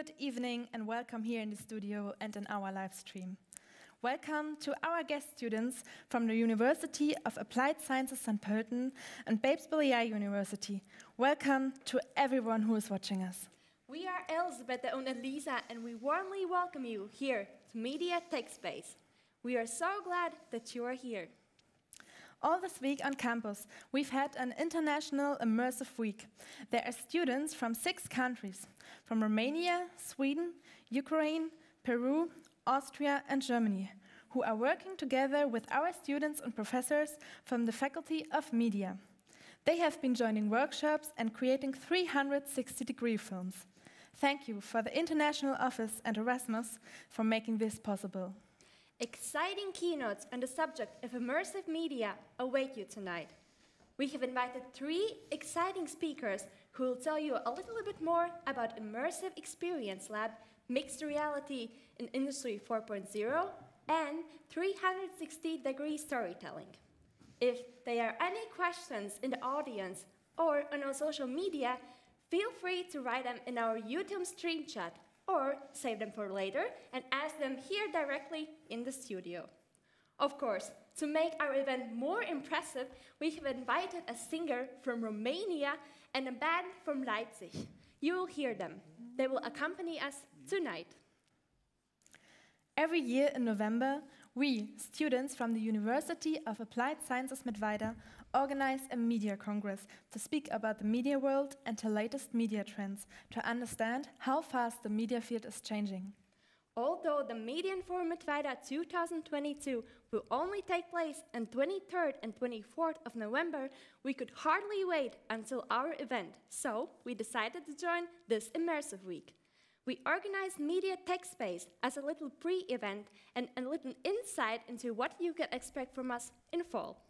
good evening and welcome here in the studio and in our live stream. Welcome to our guest students from the University of Applied Sciences St. Pölten and Babes-Bolyai University. Welcome to everyone who is watching us. We are Elizabeth and Elisa, and we warmly welcome you here to Media Tech Space. We are so glad that you are here. All this week on campus, we've had an international immersive week. There are students from six countries from Romania, Sweden, Ukraine, Peru, Austria, and Germany who are working together with our students and professors from the Faculty of Media. They have been joining workshops and creating 360 degree films. Thank you for the International Office and Erasmus for making this possible. Exciting keynotes on the subject of immersive media await you tonight. We have invited three exciting speakers who will tell you a little bit more about Immersive Experience Lab, Mixed Reality in Industry 4.0, and 360 degree storytelling. If there are any questions in the audience or on our social media, feel free to write them in our YouTube stream chat or save them for later and ask them here directly in the studio. Of course, to make our event more impressive, we have invited a singer from Romania and a band from Leipzig. You will hear them. They will accompany us tonight. Every year in November, we, students from the University of Applied Sciences Mittweida, organize a media congress to speak about the media world and the latest media trends to understand how fast the media field is changing. Although the Medienforum Mittweida 2022 will only take place on 23rd and 24th of November, we could hardly wait until our event, so we decided to join this immersive week. We organized Media Tech Space as a little pre-event and a little insight into what you can expect from us in fall.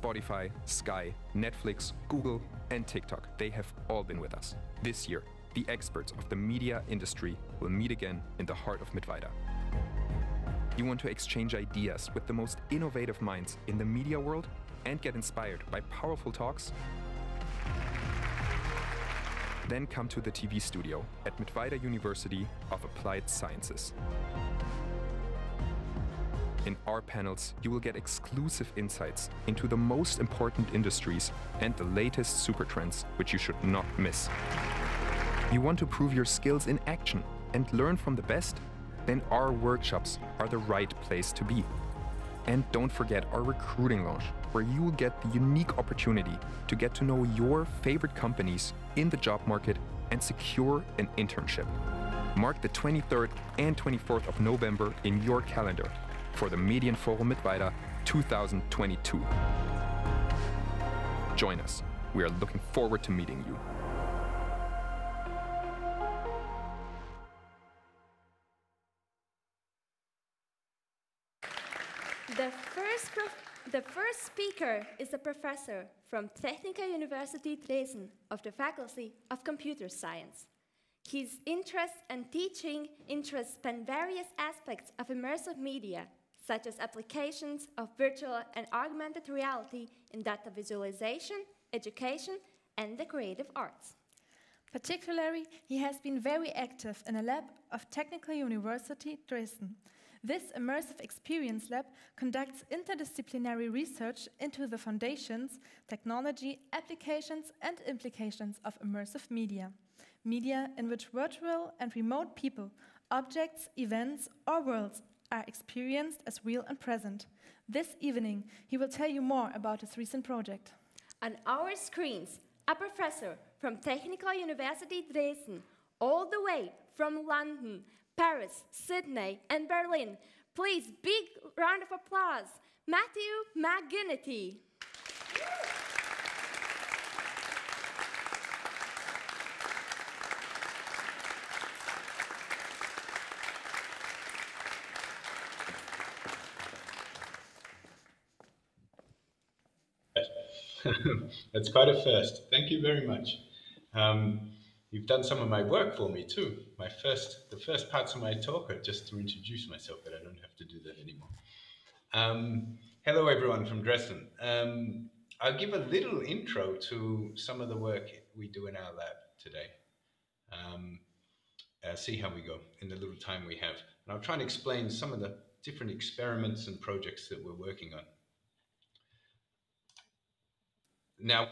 Spotify, Sky, Netflix, Google, and TikTok, they have all been with us. This year, the experts of the media industry will meet again in the heart of Mittweida. You want to exchange ideas with the most innovative minds in the media world and get inspired by powerful talks? Then come to the TV studio at Mittweida University of Applied Sciences. In our panels, you will get exclusive insights into the most important industries and the latest super trends, which you should not miss. You want to prove your skills in action and learn from the best? Then our workshops are the right place to be. And don't forget our recruiting launch, where you will get the unique opportunity to get to know your favorite companies in the job market and secure an internship. Mark the 23rd and 24th of November in your calendar for the Medienforum Mittweida 2022. Join us. We are looking forward to meeting you. The first, the first speaker is a professor from Technische Universität Dresden of the Faculty of Computer Science. His interest and teaching interests span various aspects of immersive media, such as applications of virtual and augmented reality in data visualization, education, and the creative arts. Particularly, he has been very active in a lab of Technical University Dresden. This immersive experience lab conducts interdisciplinary research into the foundations, technology, applications, and implications of immersive media. Media in which virtual and remote people, objects, events, or worlds are experienced as real and present. This evening, he will tell you more about his recent project. On our screens, a professor from Technical University Dresden, all the way from London, Paris, Sydney, and Berlin. Please, big round of applause, Matthew McGinity. That's quite a first. Thank you very much. Um, you've done some of my work for me too. My first, the first parts of my talk are just to introduce myself, but I don't have to do that anymore. Um, hello everyone from Dresden. Um, I'll give a little intro to some of the work we do in our lab today. Um, uh, see how we go in the little time we have. And I'll try and explain some of the different experiments and projects that we're working on. Now,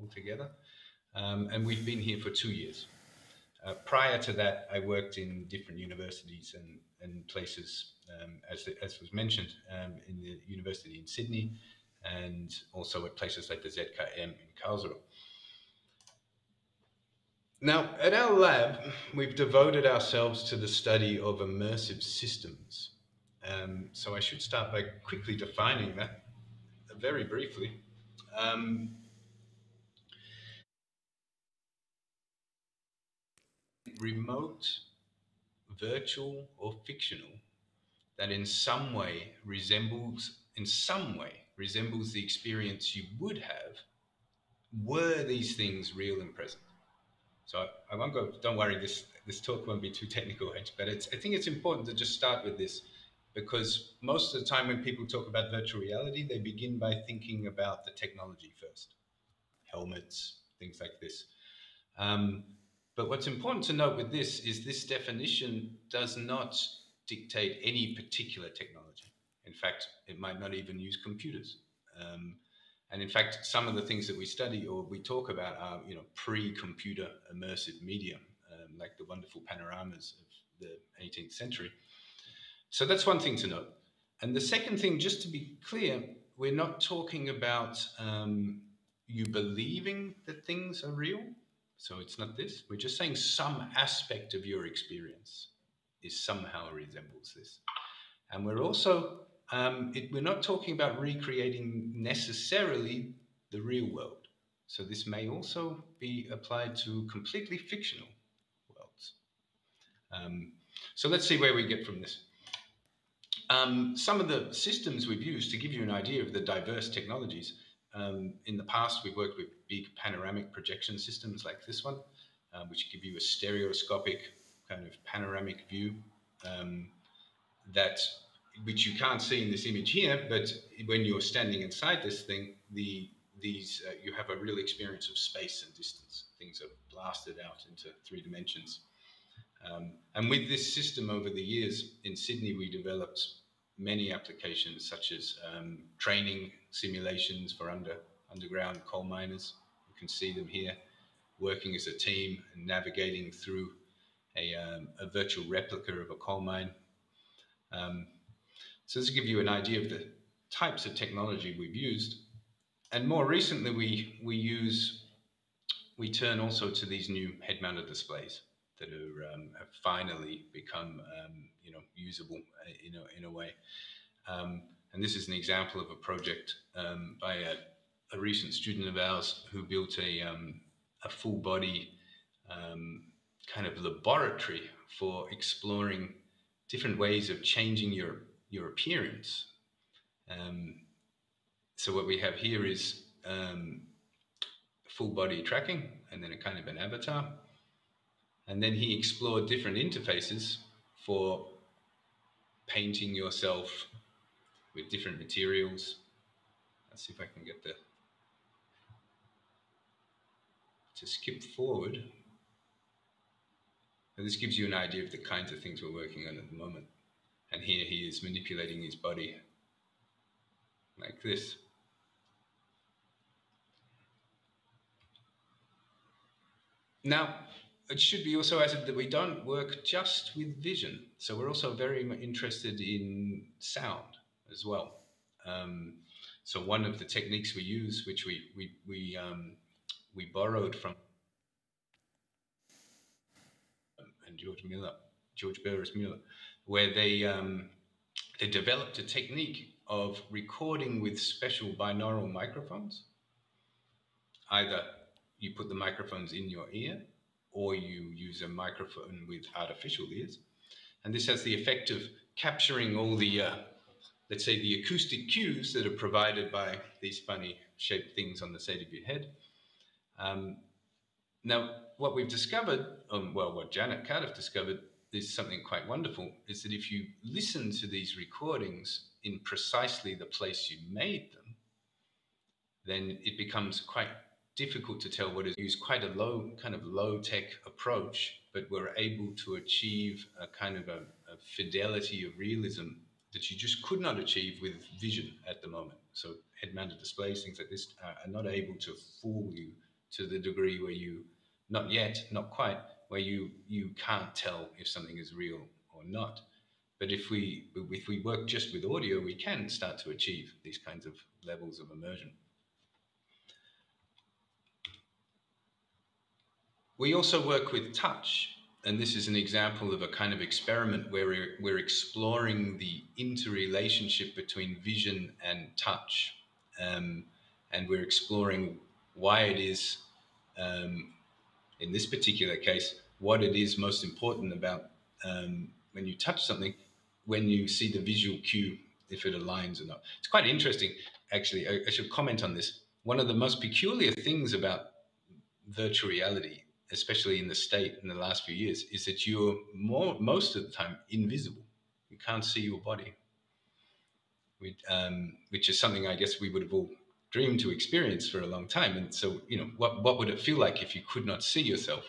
altogether. Um, and we've been here for two years. Uh, prior to that, I worked in different universities and, and places, um, as, as was mentioned, um, in the university in Sydney and also at places like the ZKM in Karlsruhe. Now, at our lab, we've devoted ourselves to the study of immersive systems. Um, so I should start by quickly defining that very briefly. Um, remote, virtual, or fictional that in some way resembles, in some way, resembles the experience you would have were these things real and present. So I, won't go, don't worry, this, this talk won't be too technical, but it's, I think it's important to just start with this because most of the time when people talk about virtual reality, they begin by thinking about the technology first, helmets, things like this. Um, but what's important to note with this is this definition does not dictate any particular technology. In fact, it might not even use computers. Um, and in fact, some of the things that we study or we talk about are, you know, pre-computer immersive media, um, like the wonderful panoramas of the 18th century. So that's one thing to note. And the second thing, just to be clear, we're not talking about um, you believing that things are real. So it's not this. We're just saying some aspect of your experience is somehow resembles this. And we're also, um, it, we're not talking about recreating necessarily the real world. So this may also be applied to completely fictional worlds. Um, so let's see where we get from this. Um, some of the systems we've used to give you an idea of the diverse technologies um, in the past, we've worked with big panoramic projection systems like this one, um, which give you a stereoscopic kind of panoramic view um, that which you can't see in this image here, but when you're standing inside this thing, the these uh, you have a real experience of space and distance. Things are blasted out into three dimensions. Um, and with this system over the years in Sydney, we developed many applications such as um, training simulations for under, underground coal miners. You can see them here working as a team and navigating through a, um, a virtual replica of a coal mine. Um, so this will give you an idea of the types of technology we've used. And more recently, we, we use, we turn also to these new head-mounted displays that are, um, have finally become, um, you know, usable uh, in a, in a way. Um, and this is an example of a project um, by a, a, recent student of ours who built a, um, a full body um, kind of laboratory for exploring different ways of changing your, your appearance. Um, so what we have here is um, full body tracking and then a kind of an avatar. And then he explored different interfaces for painting yourself with different materials. Let's see if I can get the to skip forward. And this gives you an idea of the kinds of things we're working on at the moment. And here he is manipulating his body like this. Now, it should be also added that we don't work just with vision. So we're also very interested in sound as well. Um, so one of the techniques we use, which we we we um, we borrowed from and George Miller, George Bures Miller, where they um, they developed a technique of recording with special binaural microphones. Either you put the microphones in your ear, or you use a microphone with artificial ears, and this has the effect of capturing all the uh, let's say, the acoustic cues that are provided by these funny shaped things on the side of your head. Um, now, what we've discovered, um, well, what Janet Cardiff discovered is something quite wonderful, is that if you listen to these recordings in precisely the place you made them, then it becomes quite difficult to tell what is used quite a low kind of low tech approach, but we're able to achieve a kind of a, a fidelity of realism that you just could not achieve with vision at the moment. So head-mounted displays, things like this, are, are not able to fool you to the degree where you, not yet, not quite, where you you can't tell if something is real or not. But if we if we work just with audio, we can start to achieve these kinds of levels of immersion. We also work with touch, and this is an example of a kind of experiment where we're, we're exploring the interrelationship between vision and touch. Um, and we're exploring why it is, um, in this particular case, what it is most important about um, when you touch something, when you see the visual cue, if it aligns or not. It's quite interesting, actually. I, I should comment on this. One of the most peculiar things about virtual reality especially in the state in the last few years, is that you're more most of the time invisible. You can't see your body, we, um, which is something I guess we would have all dreamed to experience for a long time. And so, you know, what what would it feel like if you could not see yourself?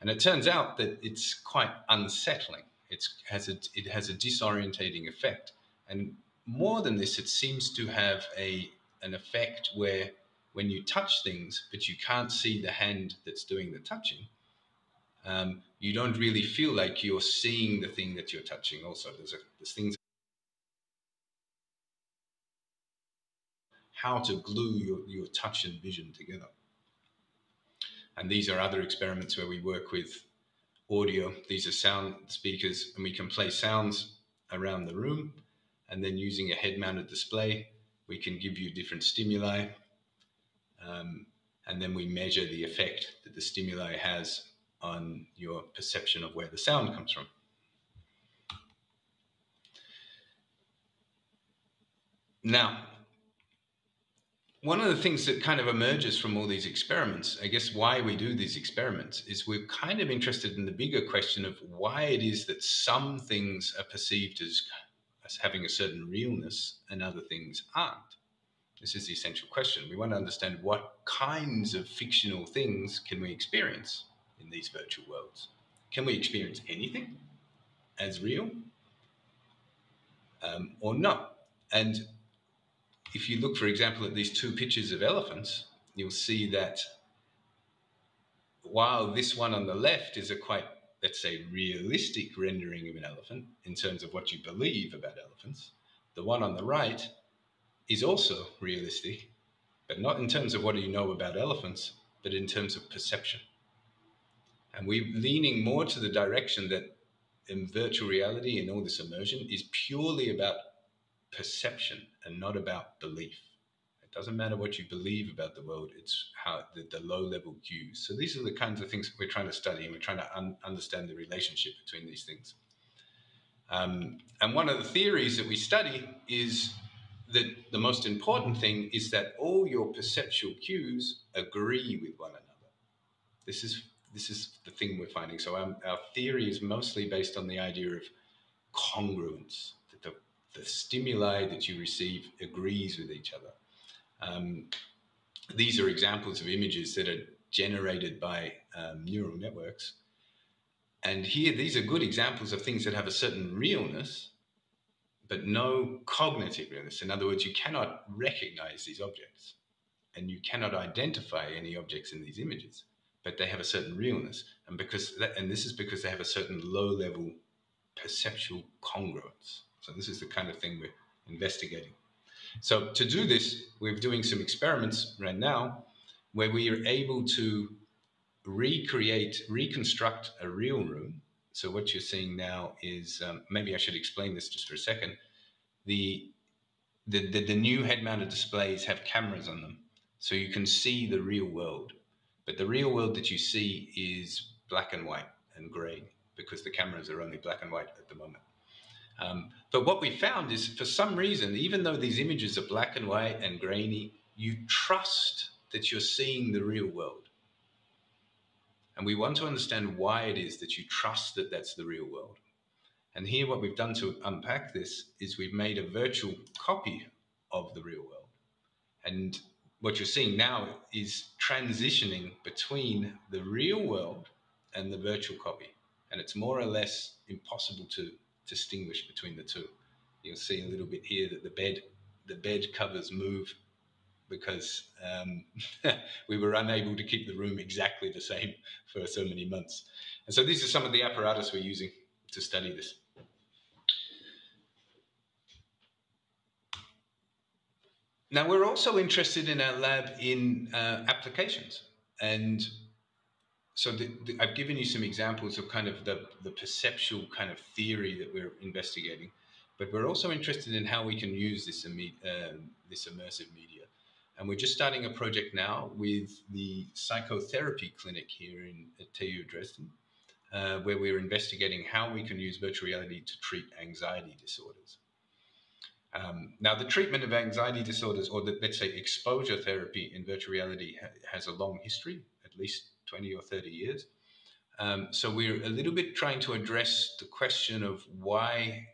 And it turns out that it's quite unsettling. It has a it has a disorientating effect, and more than this, it seems to have a an effect where when you touch things, but you can't see the hand that's doing the touching, um, you don't really feel like you're seeing the thing that you're touching. Also, there's, a, there's things how to glue your, your touch and vision together. And these are other experiments where we work with audio. These are sound speakers, and we can play sounds around the room. And then using a head mounted display, we can give you different stimuli um, and then we measure the effect that the stimuli has on your perception of where the sound comes from. Now, one of the things that kind of emerges from all these experiments, I guess why we do these experiments, is we're kind of interested in the bigger question of why it is that some things are perceived as, as having a certain realness and other things aren't. This is the essential question. We want to understand what kinds of fictional things can we experience in these virtual worlds. Can we experience anything as real um, or not? And if you look, for example, at these two pictures of elephants, you'll see that while this one on the left is a quite, let's say, realistic rendering of an elephant in terms of what you believe about elephants, the one on the right is also realistic, but not in terms of what you know about elephants, but in terms of perception. And we're leaning more to the direction that in virtual reality and all this immersion is purely about perception and not about belief. It doesn't matter what you believe about the world, it's how the, the low level cues. So these are the kinds of things we're trying to study and we're trying to un- understand the relationship between these things. Um, and one of the theories that we study is that the most important thing is that all your perceptual cues agree with one another. This is this is the thing we're finding. So our, our theory is mostly based on the idea of congruence, the stimuli that you receive agrees with each other. Um, these are examples of images that are generated by um, neural networks. And here, these are good examples of things that have a certain realness, but no cognitive realness. In other words, you cannot recognize these objects and you cannot identify any objects in these images, but they have a certain realness. And because that, and this is because they have a certain low level perceptual congruence. So this is the kind of thing we're investigating. So to do this, we're doing some experiments right now where we are able to recreate, reconstruct a real room so what you're seeing now is um, maybe I should explain this just for a second. The the, the, the new head-mounted displays have cameras on them, so you can see the real world. But the real world that you see is black and white and grey because the cameras are only black and white at the moment. Um, but what we found is, for some reason, even though these images are black and white and grainy, you trust that you're seeing the real world And we want to understand why it is that you trust that that's the real world. And here, what we've done to unpack this is we've made a virtual copy of the real world. And what you're seeing now is transitioning between the real world and the virtual copy. And it's more or less impossible to distinguish between the two. You'll see a little bit here that the bed, the bed covers move because um, we were unable to keep the room exactly the same for so many months. And so these are some of the apparatus we're using to study this. Now, we're also interested in our lab in uh, applications. And so the, the, I've given you some examples of kind of the, the perceptual kind of theory that we're investigating, but we're also interested in how we can use this, um, this immersive media. And we're just starting a project now with the psychotherapy clinic here in at TU Dresden, uh, where we're investigating how we can use virtual reality to treat anxiety disorders. Um, now, the treatment of anxiety disorders, or the, let's say exposure therapy in virtual reality, ha has a long history, at least 20 or 30 years. Um, so we're a little bit trying to address the question of why,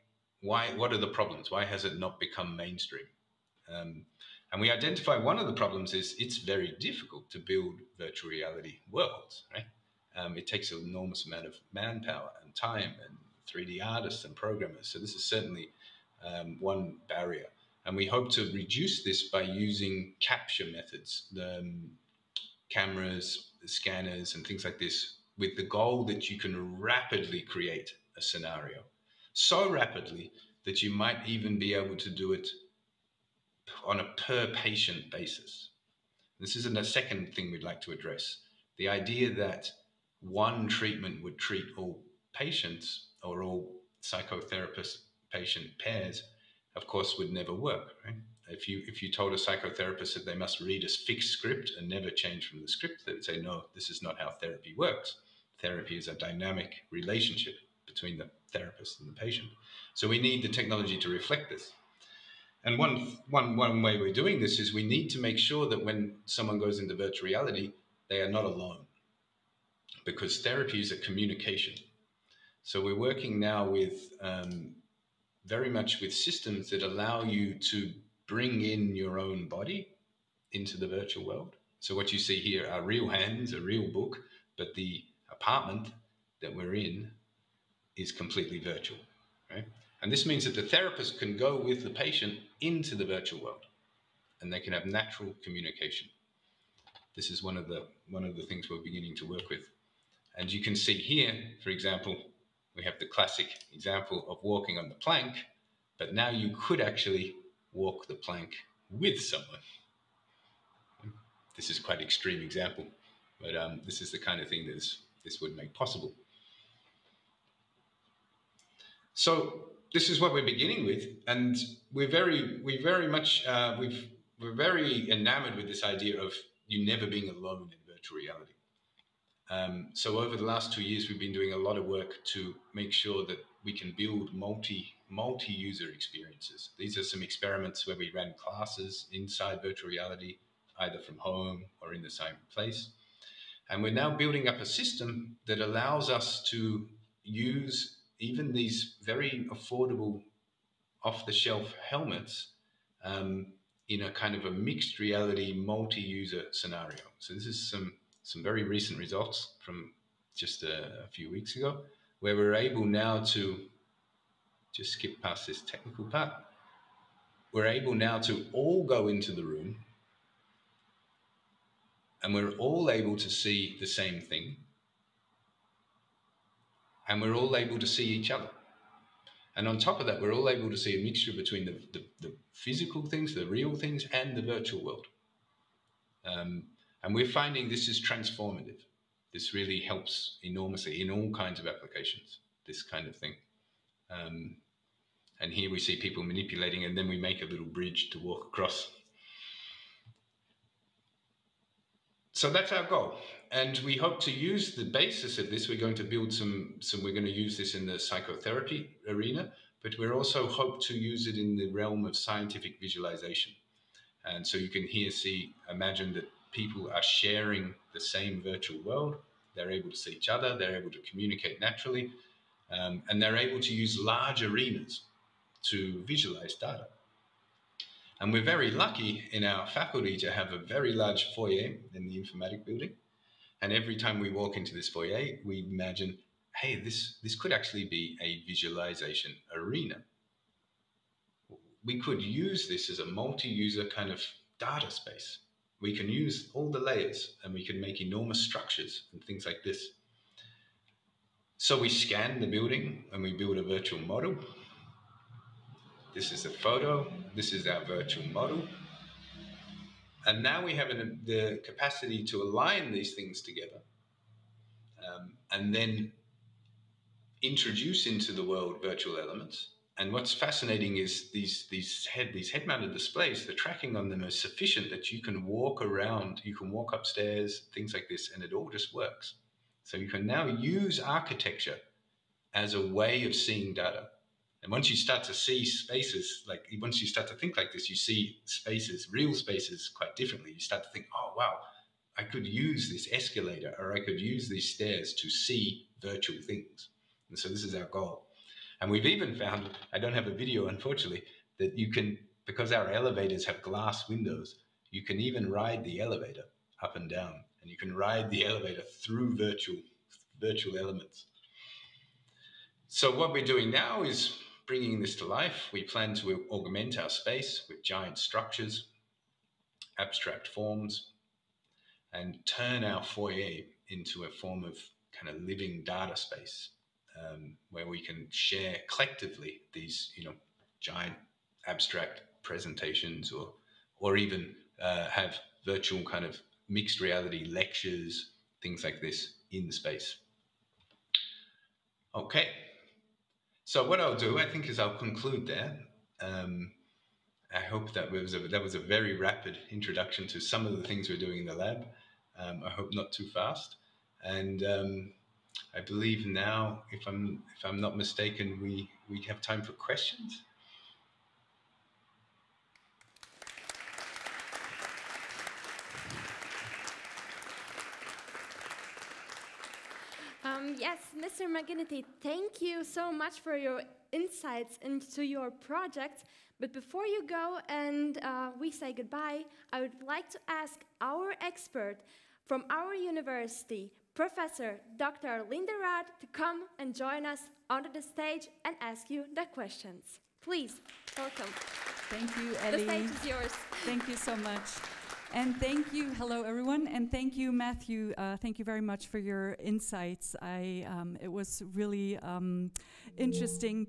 why, what are the problems? Why has it not become mainstream? Um, and we identify one of the problems is it's very difficult to build virtual reality worlds, right? Um, it takes an enormous amount of manpower and time and 3D artists and programmers. So this is certainly um, one barrier. And we hope to reduce this by using capture methods, the um, cameras, scanners, and things like this, with the goal that you can rapidly create a scenario. So rapidly that you might even be able to do it on a per patient basis. This is a second thing we'd like to address the idea that one treatment would treat all patients or all psychotherapist patient pairs, of course, would never work. Right? If you if you told a psychotherapist that they must read a fixed script and never change from the script, they would say, no, this is not how therapy works. Therapy is a dynamic relationship between the therapist and the patient. So we need the technology to reflect this. And one, one, one way we're doing this is we need to make sure that when someone goes into virtual reality, they are not alone because therapy is a communication. So we're working now with um, very much with systems that allow you to bring in your own body into the virtual world. So what you see here are real hands, a real book, but the apartment that we're in is completely virtual, right? And this means that the therapist can go with the patient into the virtual world and they can have natural communication. This is one of the one of the things we're beginning to work with. And you can see here, for example, we have the classic example of walking on the plank, but now you could actually walk the plank with someone. This is quite an extreme example, but um, this is the kind of thing that this, this would make possible. So this is what we're beginning with, and we're very, we very much, uh, we've, we're very enamored with this idea of you never being alone in virtual reality. Um, so over the last two years, we've been doing a lot of work to make sure that we can build multi multi user experiences. These are some experiments where we ran classes inside virtual reality, either from home or in the same place. And we're now building up a system that allows us to use even these very affordable off the shelf helmets um, in a kind of a mixed reality multi user scenario. So this is some some very recent results from just a, a few weeks ago, where we're able now to just skip past this technical part. We're able now to all go into the room and we're all able to see the same thing and we're all able to see each other. And on top of that, we're all able to see a mixture between the, the, the physical things, the real things, and the virtual world. Um, and we're finding this is transformative. This really helps enormously in all kinds of applications, this kind of thing. Um, and here we see people manipulating, and then we make a little bridge to walk across. So that's our goal. And we hope to use the basis of this. We're going to build some, some we're going to use this in the psychotherapy arena, but we're also hope to use it in the realm of scientific visualization. And so you can here see, imagine that people are sharing the same virtual world. they're able to see each other, they're able to communicate naturally, um, and they're able to use large arenas to visualize data. And we're very lucky in our faculty to have a very large foyer in the informatic building. And every time we walk into this foyer, we imagine, hey, this, this could actually be a visualization arena. We could use this as a multi-user kind of data space. We can use all the layers and we can make enormous structures and things like this. So we scan the building and we build a virtual model this is a photo. This is our virtual model. And now we have an, the capacity to align these things together um, and then introduce into the world virtual elements. And what's fascinating is these these head these head mounted displays. The tracking on them is sufficient that you can walk around, you can walk upstairs, things like this, and it all just works. So you can now use architecture as a way of seeing data. And once you start to see spaces, like once you start to think like this, you see spaces, real spaces, quite differently. You start to think, oh, wow, I could use this escalator or I could use these stairs to see virtual things. And so this is our goal. And we've even found, I don't have a video, unfortunately, that you can, because our elevators have glass windows, you can even ride the elevator up and down. And you can ride the elevator through virtual, virtual elements. So what we're doing now is bringing this to life, we plan to augment our space with giant structures, abstract forms, and turn our foyer into a form of kind of living data space um, where we can share collectively these, you know, giant abstract presentations or, or even uh, have virtual kind of mixed reality lectures, things like this in the space. Okay. So what I'll do, I think, is I'll conclude there. Um, I hope that was a, that was a very rapid introduction to some of the things we're doing in the lab. Um, I hope not too fast. And um, I believe now, if I'm if I'm not mistaken, we we have time for questions. Um, yes, Mr. McGinity, thank you so much for your insights into your project. But before you go and uh, we say goodbye, I would like to ask our expert from our university, Professor Dr. Linda Rath, to come and join us onto the stage and ask you the questions. Please, welcome. Thank you, Ellie. The stage is yours. Thank you so much. And thank you, hello everyone, and thank you, Matthew. Uh, thank you very much for your insights. I um, it was really um, interesting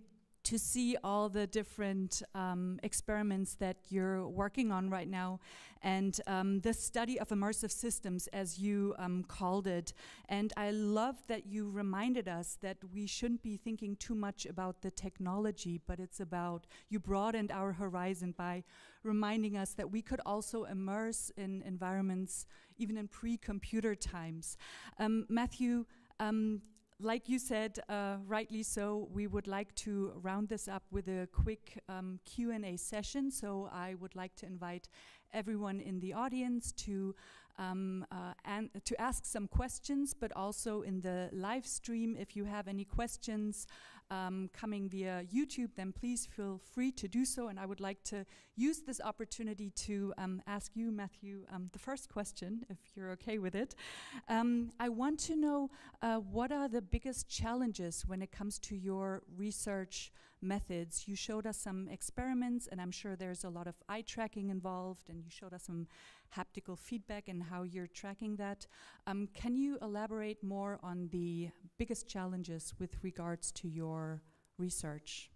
to see all the different um, experiments that you're working on right now and um, the study of immersive systems, as you um, called it. And I love that you reminded us that we shouldn't be thinking too much about the technology, but it's about you broadened our horizon by reminding us that we could also immerse in environments even in pre-computer times. Um, Matthew, um, like you said, uh, rightly so, we would like to round this up with a quick um, Q&A session. So I would like to invite everyone in the audience to um, uh, to ask some questions, but also in the live stream, if you have any questions, um, coming via YouTube, then please feel free to do so. And I would like to use this opportunity to um, ask you, Matthew, um, the first question, if you're okay with it. Um, I want to know uh, what are the biggest challenges when it comes to your research methods? You showed us some experiments, and I'm sure there's a lot of eye tracking involved, and you showed us some haptical feedback and how you're tracking that. Um, can you elaborate more on the biggest challenges with regards to your research?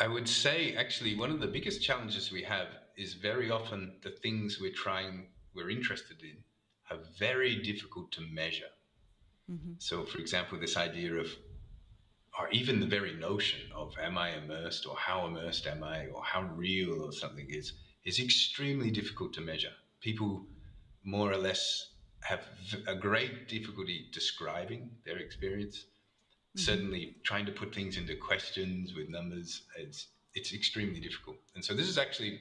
I would say actually one of the biggest challenges we have is very often the things we're trying, we're interested in, are very difficult to measure. Mm-hmm. So, for example, this idea of, or even the very notion of, am I immersed, or how immersed am I, or how real or something is, is extremely difficult to measure. People more or less have a great difficulty describing their experience. Mm-hmm. Certainly, trying to put things into questions with numbers, it's, it's extremely difficult. And so, this is actually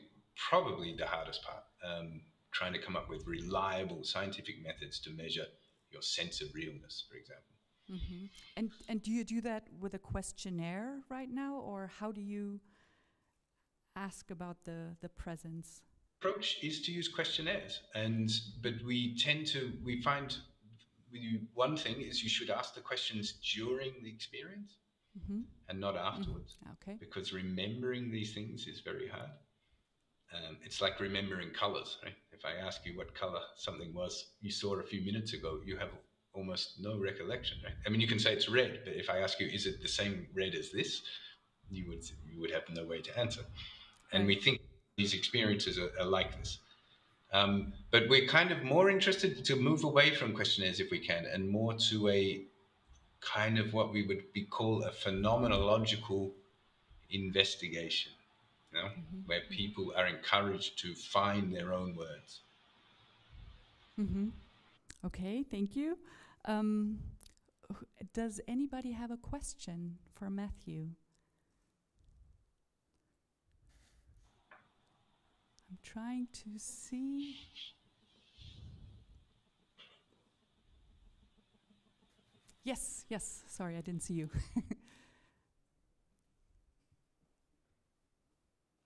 probably the hardest part. Um, trying to come up with reliable scientific methods to measure your sense of realness, for example. Mm -hmm. And and do you do that with a questionnaire right now, or how do you ask about the the presence? Approach is to use questionnaires, and but we tend to we find we, one thing is you should ask the questions during the experience mm -hmm. and not afterwards. Mm -hmm. Okay. Because remembering these things is very hard. Um, it's like remembering colors, right? If I ask you what color something was you saw a few minutes ago, you have almost no recollection, right? I mean, you can say it's red, but if I ask you, is it the same red as this? You would you would have no way to answer. And we think these experiences are, are like this. Um, but we're kind of more interested to move away from questionnaires if we can, and more to a kind of what we would be call a phenomenological investigation you know, mm-hmm. where people are encouraged to find their own words. Mm-hmm. Okay, thank you. Um, does anybody have a question for Matthew? I'm trying to see. Yes, yes, sorry, I didn't see you.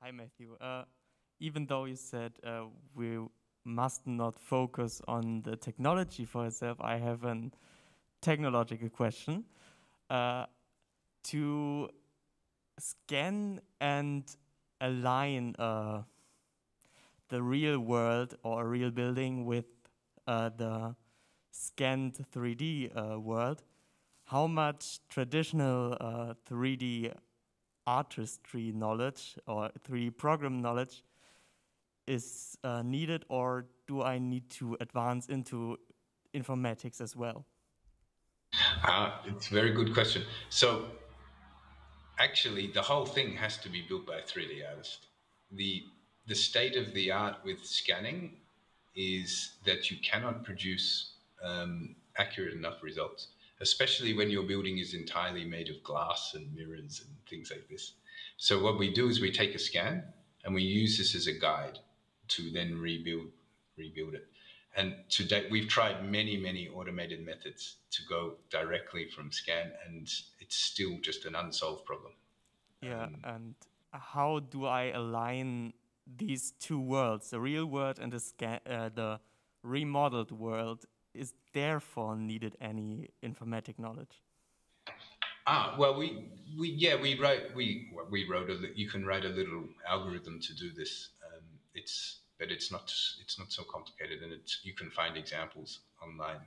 Hi, Matthew. Uh, even though you said uh, we must not focus on the technology for itself, I have a technological question. Uh, to scan and align uh, the real world or a real building with uh, the scanned 3D uh, world, how much traditional 3D artistry knowledge or 3D program knowledge is uh, needed, or do I need to advance into informatics as well? Uh, it's a very good question. So, actually, the whole thing has to be built by a 3D artist. The the state of the art with scanning is that you cannot produce um, accurate enough results especially when your building is entirely made of glass and mirrors and things like this. So what we do is we take a scan and we use this as a guide to then rebuild rebuild it. And to date, we've tried many, many automated methods to go directly from scan, and it's still just an unsolved problem. Yeah, um, and how do I align these two worlds, the real world and the uh, the remodeled world, is therefore needed any informatic knowledge? Ah, well, we, we yeah, we wrote we we wrote a you can write a little algorithm to do this. Um, it's but it's not it's not so complicated, and it's you can find examples online.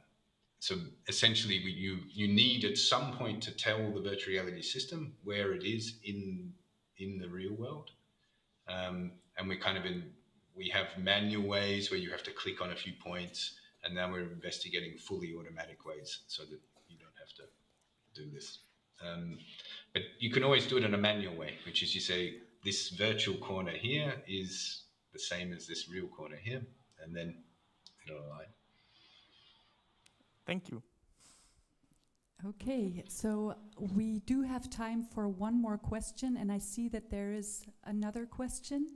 So essentially, we, you you need at some point to tell the virtual reality system where it is in in the real world, um, and we kind of in we have manual ways where you have to click on a few points and now we're investigating fully automatic ways so that you don't have to do this. Um, but you can always do it in a manual way, which is you say this virtual corner here is the same as this real corner here, and then it'll align. Thank you. Okay, so we do have time for one more question, and I see that there is another question.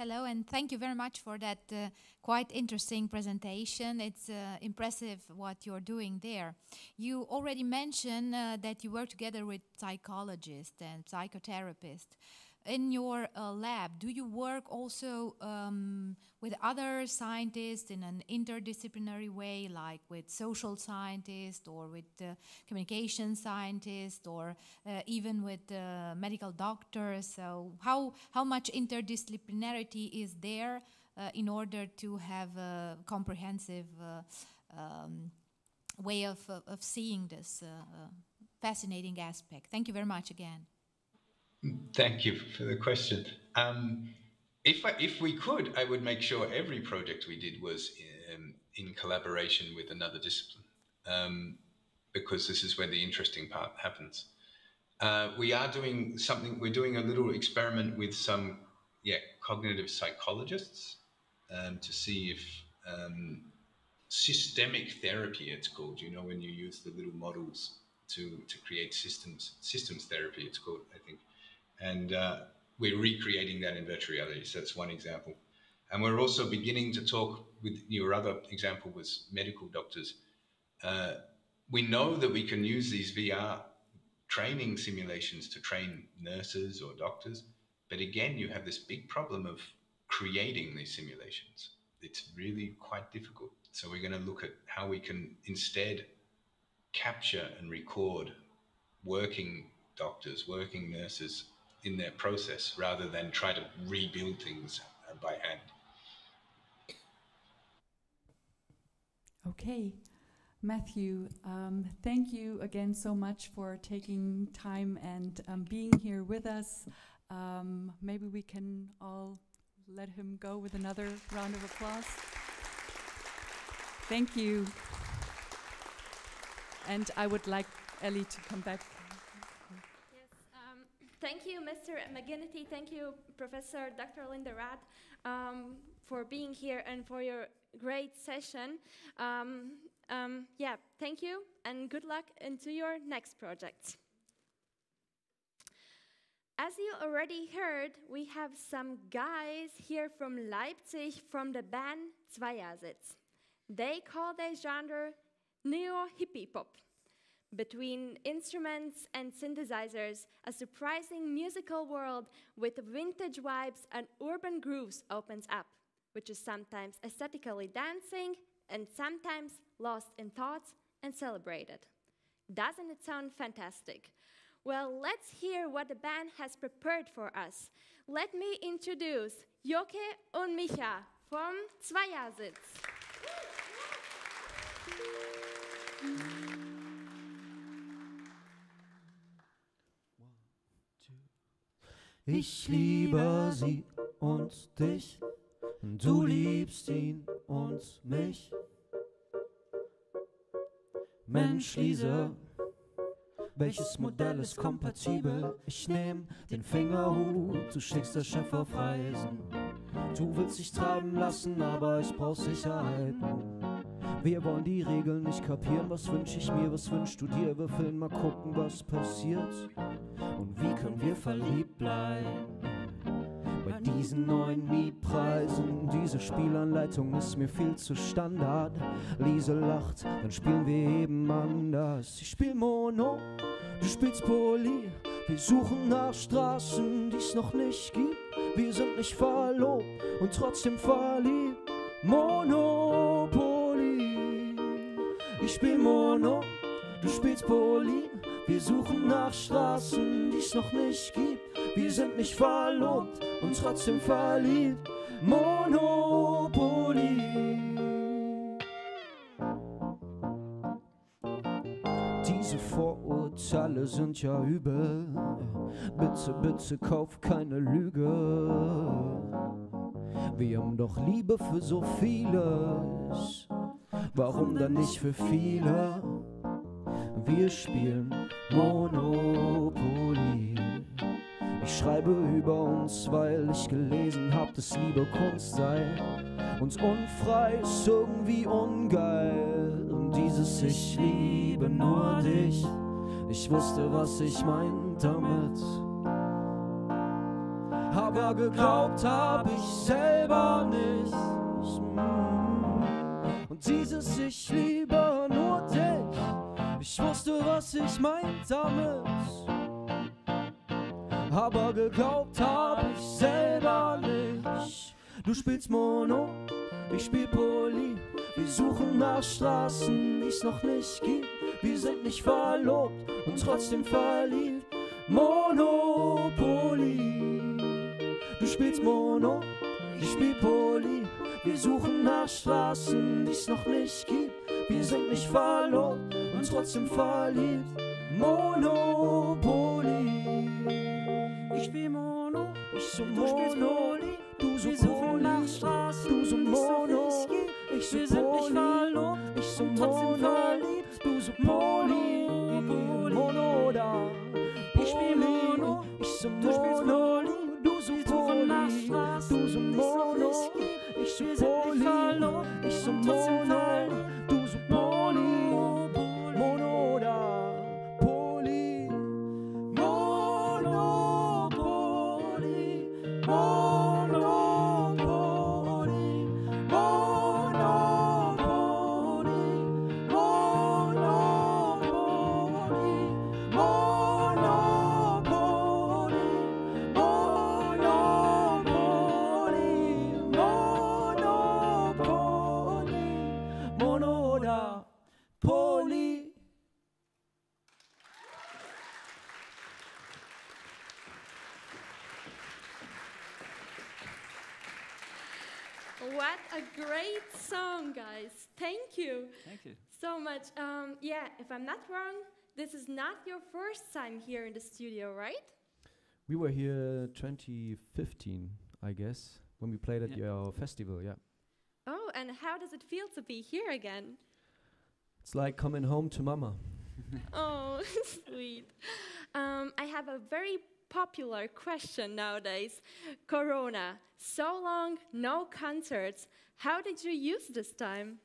Hello, and thank you very much for that uh, quite interesting presentation. It's uh, impressive what you're doing there. You already mentioned uh, that you work together with psychologists and psychotherapists in your uh, lab, do you work also um, with other scientists in an interdisciplinary way, like with social scientists or with uh, communication scientists or uh, even with uh, medical doctors? So, how, how much interdisciplinarity is there uh, in order to have a comprehensive uh, um, way of, of seeing this fascinating aspect? Thank you very much again. Thank you for the question. Um, if I, if we could, I would make sure every project we did was in, um, in collaboration with another discipline, um, because this is where the interesting part happens. Uh, we are doing something. We're doing a little experiment with some, yeah, cognitive psychologists um, to see if um, systemic therapy, it's called. You know, when you use the little models to to create systems systems therapy, it's called. I think and uh, we're recreating that in virtual reality. So that's one example. And we're also beginning to talk with your other example was medical doctors. Uh, we know that we can use these VR training simulations to train nurses or doctors. But again, you have this big problem of creating these simulations. It's really quite difficult. So we're going to look at how we can instead capture and record working doctors, working nurses in their process rather than try to rebuild things uh, by hand. Okay. Matthew, um, thank you again so much for taking time and um, being here with us. Um, maybe we can all let him go with another round of applause. Thank you. And I would like Ellie to come back. Thank you, Mr. McGinity. Thank you, Professor Dr. Linda Rath, um, for being here and for your great session. Um, um, yeah, thank you and good luck into your next project. As you already heard, we have some guys here from Leipzig from the band Zweiersitz. They call their genre neo hippie pop. Between instruments and synthesizers, a surprising musical world with vintage vibes and urban grooves opens up, which is sometimes aesthetically dancing and sometimes lost in thoughts and celebrated. Doesn't it sound fantastic? Well, let's hear what the band has prepared for us. Let me introduce Joke und Micha from Zweiersitz. Ich liebe sie und dich, du liebst ihn und mich. Mensch, Lise, welches Modell ist kompatibel? Ich nehm den Fingerhut, du schickst der Chef auf Reisen. Du willst dich treiben lassen, aber ich brauch Sicherheiten. Wir wollen die Regeln nicht kapieren. Was wünsch ich mir, was wünschst du dir? Wir filmen mal gucken, was passiert. Und wie können wir verliebt bleiben? Bei diesen neuen Mietpreisen, diese Spielanleitung ist mir viel zu Standard. Lise lacht, dann spielen wir eben anders. Ich spiel Mono, du spielst Poly. Wir suchen nach Straßen, die es noch nicht gibt. Wir sind nicht verlobt und trotzdem verliebt. Monopoly. Ich spiel Mono, du spielst Poly. Wir suchen nach Straßen, die es noch nicht gibt. Wir sind nicht verlobt und trotzdem verliebt. Monopoly. Diese Vorurteile sind ja übel. Bitte, bitte kauf keine Lüge. Wir haben doch Liebe für so vieles. Warum dann nicht für viele? Wir spielen Monopoly. Ich schreibe über uns, weil ich gelesen hab, dass Liebe Kunst sei. Und unfrei ist irgendwie ungeil. Und dieses Ich liebe nur dich. Ich wusste, was ich meint damit. Aber geglaubt hab ich selber nicht. Dieses Ich liebe nur dich. Ich wusste, was ich meint damit. Aber geglaubt hab ich selber nicht. Du spielst Mono, ich spiel Poly. Wir suchen nach Straßen, die es noch nicht gibt. Wir sind nicht verlobt und trotzdem verliebt. Monopoly. Du spielst Mono, ich spiel Poly. Wir suchen nach Straßen, die es noch nicht gibt. Wir sind nicht verlobt und trotzdem verliebt. Monopoly. Ich spiel Mono, ich so Mono. Du so Poly, du so Mono. Ich so Poly, ich so Mono. Du so Poly, Mono da. Ich spiel Mono, ich so Mono. Du so Poly, du so Mono ich bin verloren, ich bin trotzdem verloren. A great song, guys. Thank you. Thank you. So much. Um, yeah, if I'm not wrong, this is not your first time here in the studio, right? We were here 2015, I guess, when we played at Yeah. your festival. Yeah, Oh, and how does it feel to be here again? it's like coming home to mama. oh, sweet. Um, I have a very popular question nowadays. Corona, so long, no concerts. How did you use this time?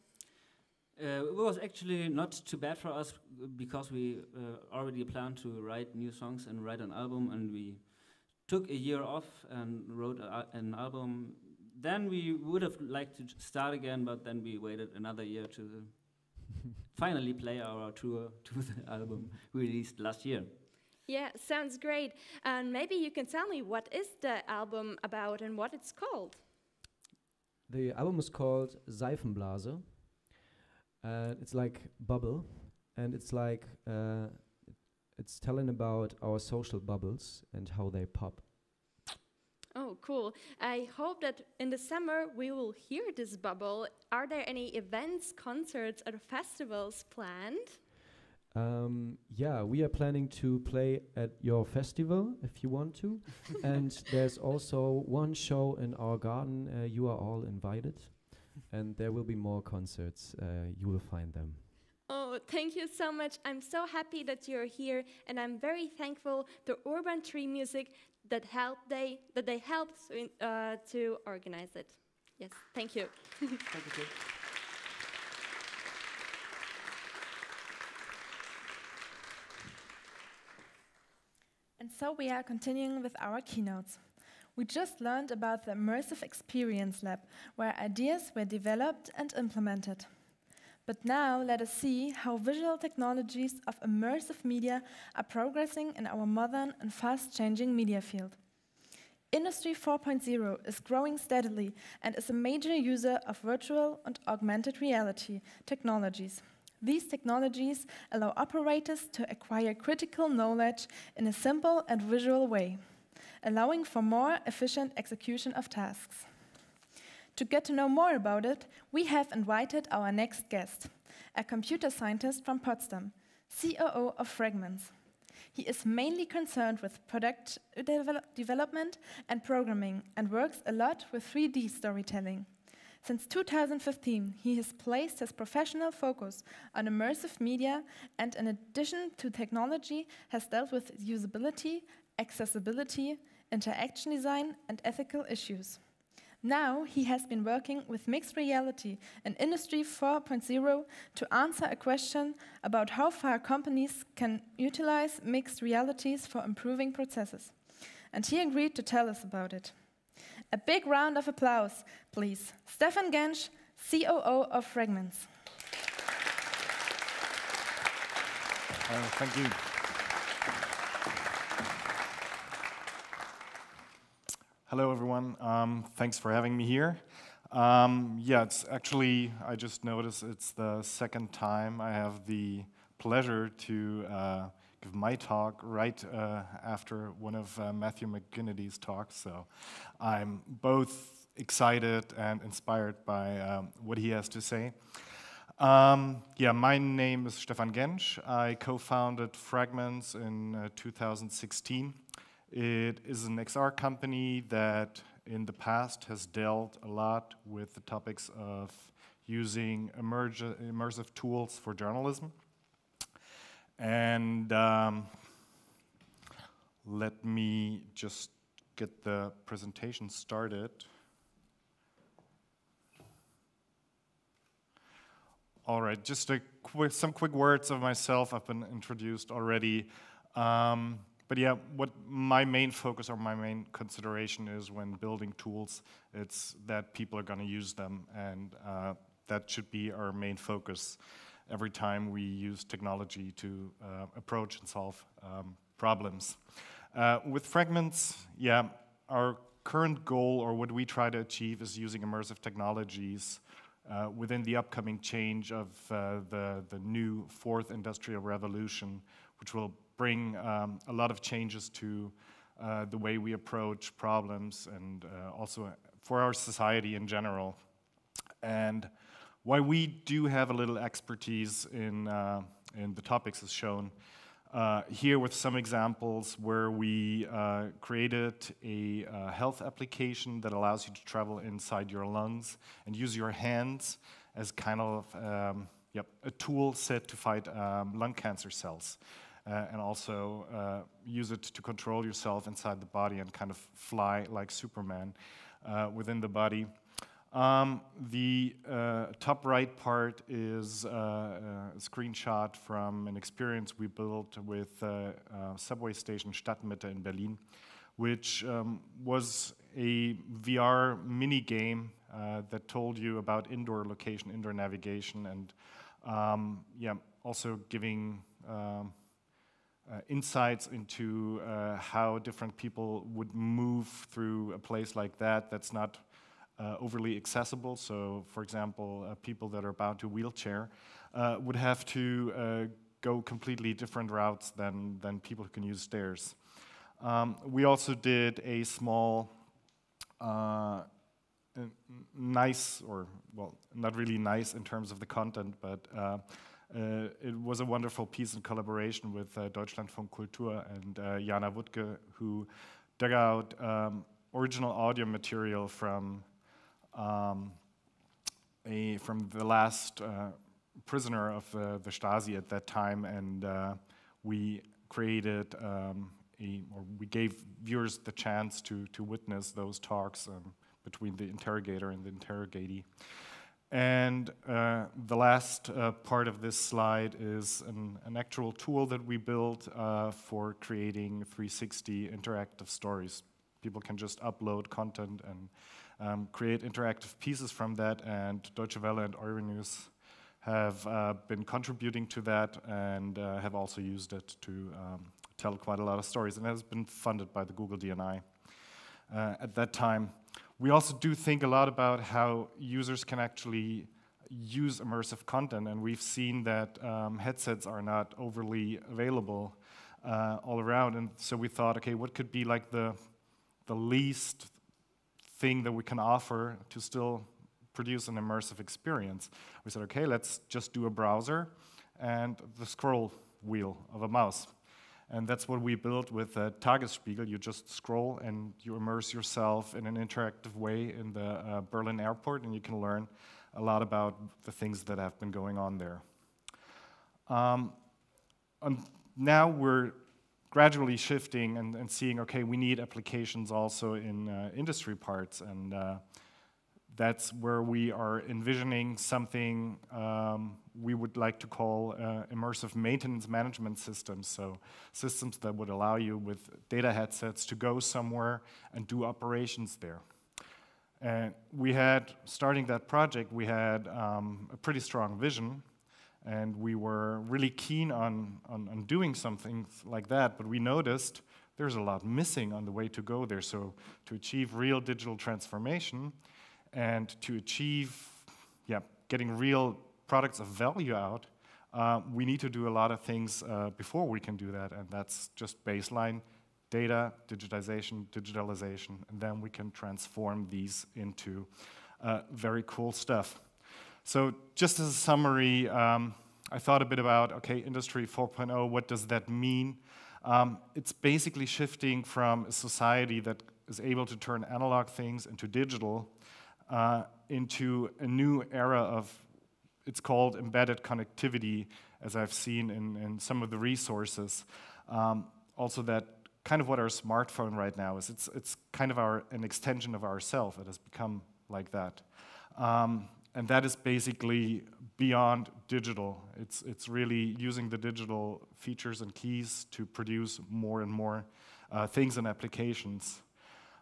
Uh, it was actually not too bad for us because we uh, already planned to write new songs and write an album, and we took a year off and wrote a, an album. Then we would have liked to start again, but then we waited another year to finally play our tour to the album we released last year. Yeah, sounds great. And maybe you can tell me what is the album about and what it's called. The album is called Seifenblase. Uh, it's like bubble, and it's like uh, it's telling about our social bubbles and how they pop. Oh, cool. I hope that in the summer we will hear this bubble. Are there any events, concerts, or festivals planned? Um, yeah, we are planning to play at your festival if you want to, and there's also one show in our garden. Uh, you are all invited, and there will be more concerts. Uh, you will find them. Oh, thank you so much. I'm so happy that you're here, and I'm very thankful to Urban Tree Music that helped they that they helped in, uh, to organize it. Yes, thank you. Thank you. And so we are continuing with our keynotes. We just learned about the Immersive Experience Lab, where ideas were developed and implemented. But now let us see how visual technologies of immersive media are progressing in our modern and fast changing media field. Industry 4.0 is growing steadily and is a major user of virtual and augmented reality technologies. These technologies allow operators to acquire critical knowledge in a simple and visual way, allowing for more efficient execution of tasks. To get to know more about it, we have invited our next guest, a computer scientist from Potsdam, COO of Fragments. He is mainly concerned with product devel- development and programming and works a lot with 3D storytelling. Since 2015, he has placed his professional focus on immersive media and, in addition to technology, has dealt with usability, accessibility, interaction design, and ethical issues. Now he has been working with mixed reality in Industry 4.0 to answer a question about how far companies can utilize mixed realities for improving processes. And he agreed to tell us about it. A big round of applause, please. Stephan Gensch, COO of Fragments. Uh, thank you. Hello, everyone. Um, thanks for having me here. Um, yeah, it's actually, I just noticed it's the second time I have the pleasure to uh, give my talk right uh, after one of uh, Matthew McGinity's talks. So I'm both excited and inspired by um, what he has to say. Um, yeah, my name is Stephan Gensch. I co founded Fragments in uh, 2016. It is an XR company that in the past has dealt a lot with the topics of using immersive tools for journalism. And um, let me just get the presentation started. All right, just a quick, some quick words of myself. I've been introduced already. Um, but yeah, what my main focus or my main consideration is when building tools, it's that people are going to use them, and uh, that should be our main focus every time we use technology to uh, approach and solve um, problems. Uh, with fragments, yeah, our current goal or what we try to achieve is using immersive technologies uh, within the upcoming change of uh, the, the new fourth industrial revolution, which will bring um, a lot of changes to uh, the way we approach problems and uh, also for our society in general. And why we do have a little expertise in, uh, in the topics as shown uh, here with some examples where we uh, created a uh, health application that allows you to travel inside your lungs and use your hands as kind of um, yep, a tool set to fight um, lung cancer cells. Uh, and also uh, use it to control yourself inside the body and kind of fly like Superman uh, within the body. Um, the uh, top right part is uh, a screenshot from an experience we built with uh, subway station Stadtmitte in Berlin, which um, was a VR mini game uh, that told you about indoor location, indoor navigation, and um, yeah, also giving um, uh, insights into uh, how different people would move through a place like that that's not uh, overly accessible. So, for example, uh, people that are bound to wheelchair uh, would have to uh, go completely different routes than, than people who can use stairs. Um, we also did a small, uh, nice, or well, not really nice in terms of the content, but uh, it was a wonderful piece in collaboration with Deutschlandfunk Kultur and Jana Wuttke, who dug out um, original audio material from um, a, from the last uh, prisoner of uh, the Stasi at that time, and uh, we created um, a, or we gave viewers the chance to, to witness those talks um, between the interrogator and the interrogatee. And uh, the last uh, part of this slide is an, an, actual tool that we built uh, for creating 360 interactive stories. People can just upload content and um, create interactive pieces from that, and Deutsche Welle and Euronews have uh, been contributing to that and uh, have also used it to um, tell quite a lot of stories, and it has been funded by the Google DNI uh, at that time. We also do think a lot about how users can actually use immersive content, and we've seen that um, headsets are not overly available uh, all around, and so we thought, okay, what could be like the the least thing that we can offer to still produce an immersive experience. We said, okay, let's just do a browser and the scroll wheel of a mouse. And that's what we built with uh, Tagesspiegel. You just scroll and you immerse yourself in an interactive way in the uh, Berlin airport, and you can learn a lot about the things that have been going on there. Um, now we're gradually shifting and, and, seeing, okay, we need applications also in uh, industry parts. And uh, that's where we are envisioning something um, we would like to call uh, immersive maintenance management systems. So systems that would allow you with data headsets to go somewhere and do operations there. And we had, starting that project, we had um, a pretty strong vision and we were really keen on, on, on, doing something like that, but we noticed there's a lot missing on the way to go there. So to achieve real digital transformation and to achieve yeah, getting real products of value out, uh, we need to do a lot of things uh, before we can do that, and that's just baseline data, digitization, digitalization, and then we can transform these into uh, very cool stuff. So just as a summary, um, I thought a bit about, okay, Industry 4.0, what does that mean? Um, it's basically shifting from a society that is able to turn analog things into digital uh, into a new era of, it's called embedded connectivity, as I've seen in, in some of the resources. Um, also that kind of what our smartphone right now is. It's, it's kind of our, an extension of ourself. It has become like that. Um, and that is basically beyond digital. It's, it's really using the digital features and keys to produce more and more uh, things and applications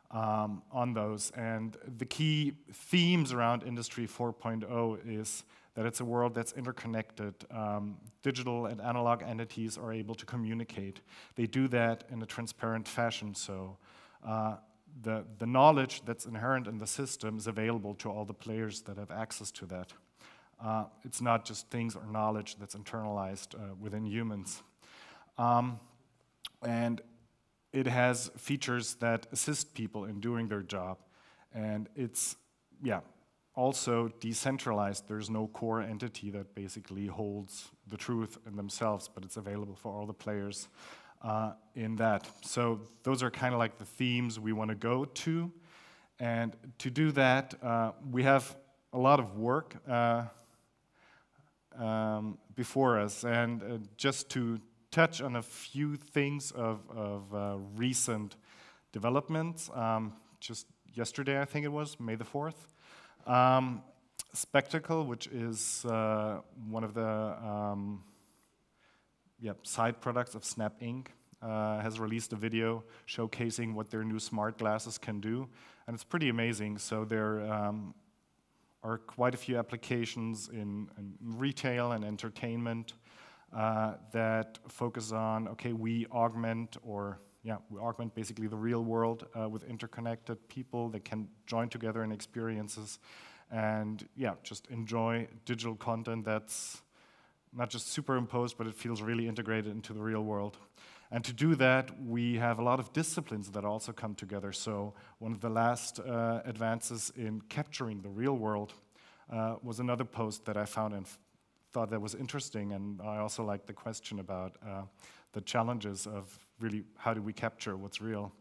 um, on those. And the key themes around Industry 4.0 is that it's a world that's interconnected. Um, digital and analog entities are able to communicate. They do that in a transparent fashion, so uh, the, the knowledge that's inherent in the system is available to all the players that have access to that. Uh, it's not just things or knowledge that's internalized uh, within humans. Um, and it has features that assist people in doing their job. And it's, yeah, also decentralized. There's no core entity that basically holds the truth in themselves, but it's available for all the players uh, in that. So those are kind of like the themes we want to go to. And to do that, uh, we have a lot of work uh, um, before us. And uh, just to touch on a few things of, of uh, recent developments, um, just yesterday, I think it was, May the 4th. Um, Spectacle, which is uh, one of the yep, side products of Snap Inc., uh, has released a video showcasing what their new smart glasses can do, and it's pretty amazing. So there um, are quite a few applications in, in retail and entertainment uh, that focus on, okay, we augment or yeah, we augment basically the real world uh, with interconnected people that can join together in experiences and yeah, just enjoy digital content that's not just superimposed, but it feels really integrated into the real world. And to do that, we have a lot of disciplines that also come together. So one of the last uh, advances in capturing the real world uh, was another post that I found and thought that was interesting. And I also like the question about uh, the challenges of really how do we capture what's real.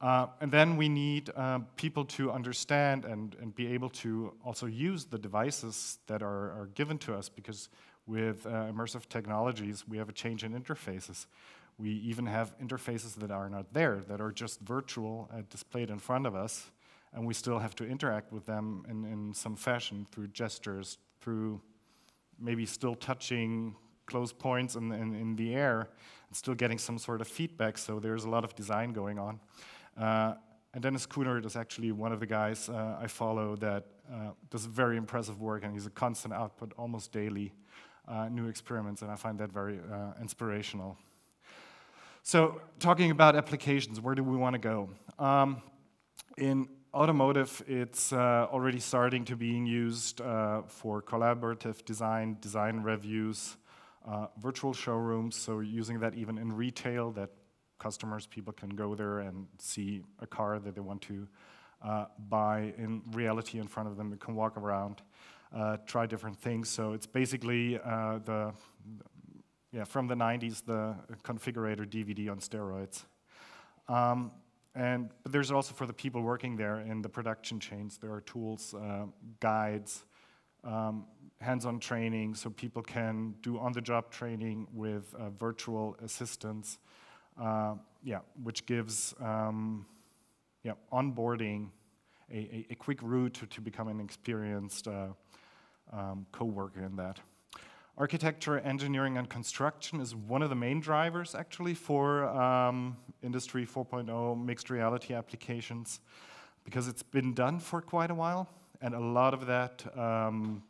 Uh, and then we need uh, people to understand and, and be able to also use the devices that are, are given to us because with uh, immersive technologies, we have a change in interfaces. We even have interfaces that are not there, that are just virtual, uh, displayed in front of us, and we still have to interact with them in, in some fashion through gestures, through maybe still touching close points in, in, in the air, and still getting some sort of feedback, so there's a lot of design going on. Uh, and Dennis Kunert is actually one of the guys uh, I follow that uh, does very impressive work, and he's a constant output almost daily, new experiments, and I find that very uh, inspirational. So, talking about applications, where do we want to go? Um, in automotive, it's uh, already starting to being used for collaborative design, design reviews, virtual showrooms, so using that even in retail, that customers, people can go there and see a car that they want to uh, buy in reality in front of them. They can walk around, uh, try different things. So it's basically uh, the, yeah, from the 90s, the configurator DVD on steroids. Um, and but there's also for the people working there in the production chains, there are tools, uh, guides, um, hands-on training, so people can do on-the-job training with uh, virtual assistants uh, yeah, which gives um, yeah, onboarding a, a, quick route to, to become an experienced uh, um, co-worker in that. Architecture, engineering, and construction is one of the main drivers actually for um, Industry 4.0 mixed reality applications because it's been done for quite a while and a lot of that um,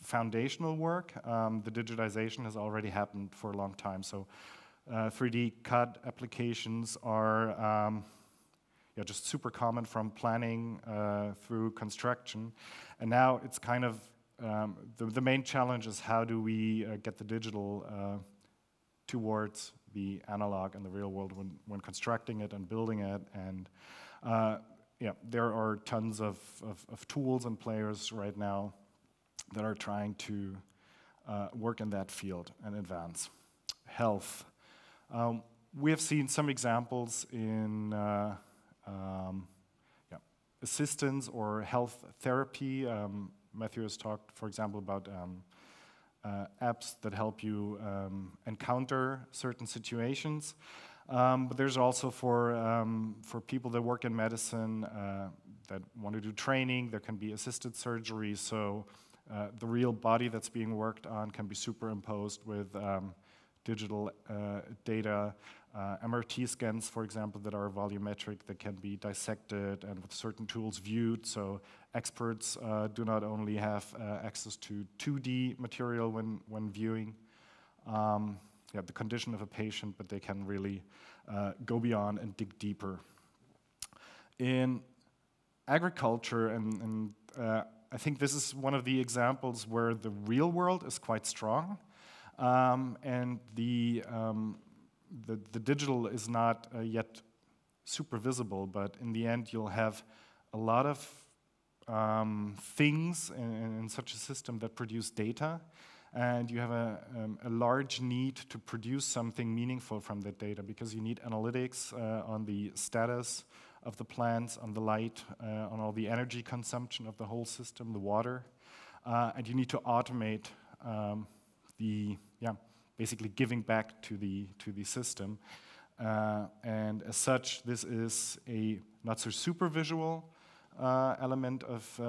foundational work, um, the digitization has already happened for a long time. So 3D uh, CAD applications are um, yeah, just super common from planning uh, through construction. And now it's kind of, um, the, the, main challenge is how do we uh, get the digital uh, towards the analog in the real world when, when constructing it and building it. And uh, yeah, there are tons of, of, of, tools and players right now that are trying to uh, work in that field and advance. Health. Um, we have seen some examples in uh, um, yeah, assistance or health therapy. Um, Matthew has talked, for example, about um, uh, apps that help you um, encounter certain situations. Um, but there's also for, for people that work in medicine uh, that want to do training, there can be assisted surgery. So uh, the real body that's being worked on can be superimposed with um, digital uh, data, uh, MRT scans, for example, that are volumetric, that can be dissected and with certain tools viewed. So experts uh, do not only have access to 2D material when, when viewing um, yeah, the condition of a patient, but they can really go beyond and dig deeper. In agriculture, and, and uh, I think this is one of the examples where the real world is quite strong, um, and the, um, the, the, digital is not uh, yet super visible, but in the end, you'll have a lot of um, things in, in, such a system that produce data, and you have a, um, a, large need to produce something meaningful from that data because you need analytics uh, on the status of the plants, on the light, uh, on all the energy consumption of the whole system, the water, uh, and you need to automate um, the, yeah, basically giving back to the, to the system. Uh, and as such, this is a not so super visual uh, element of uh,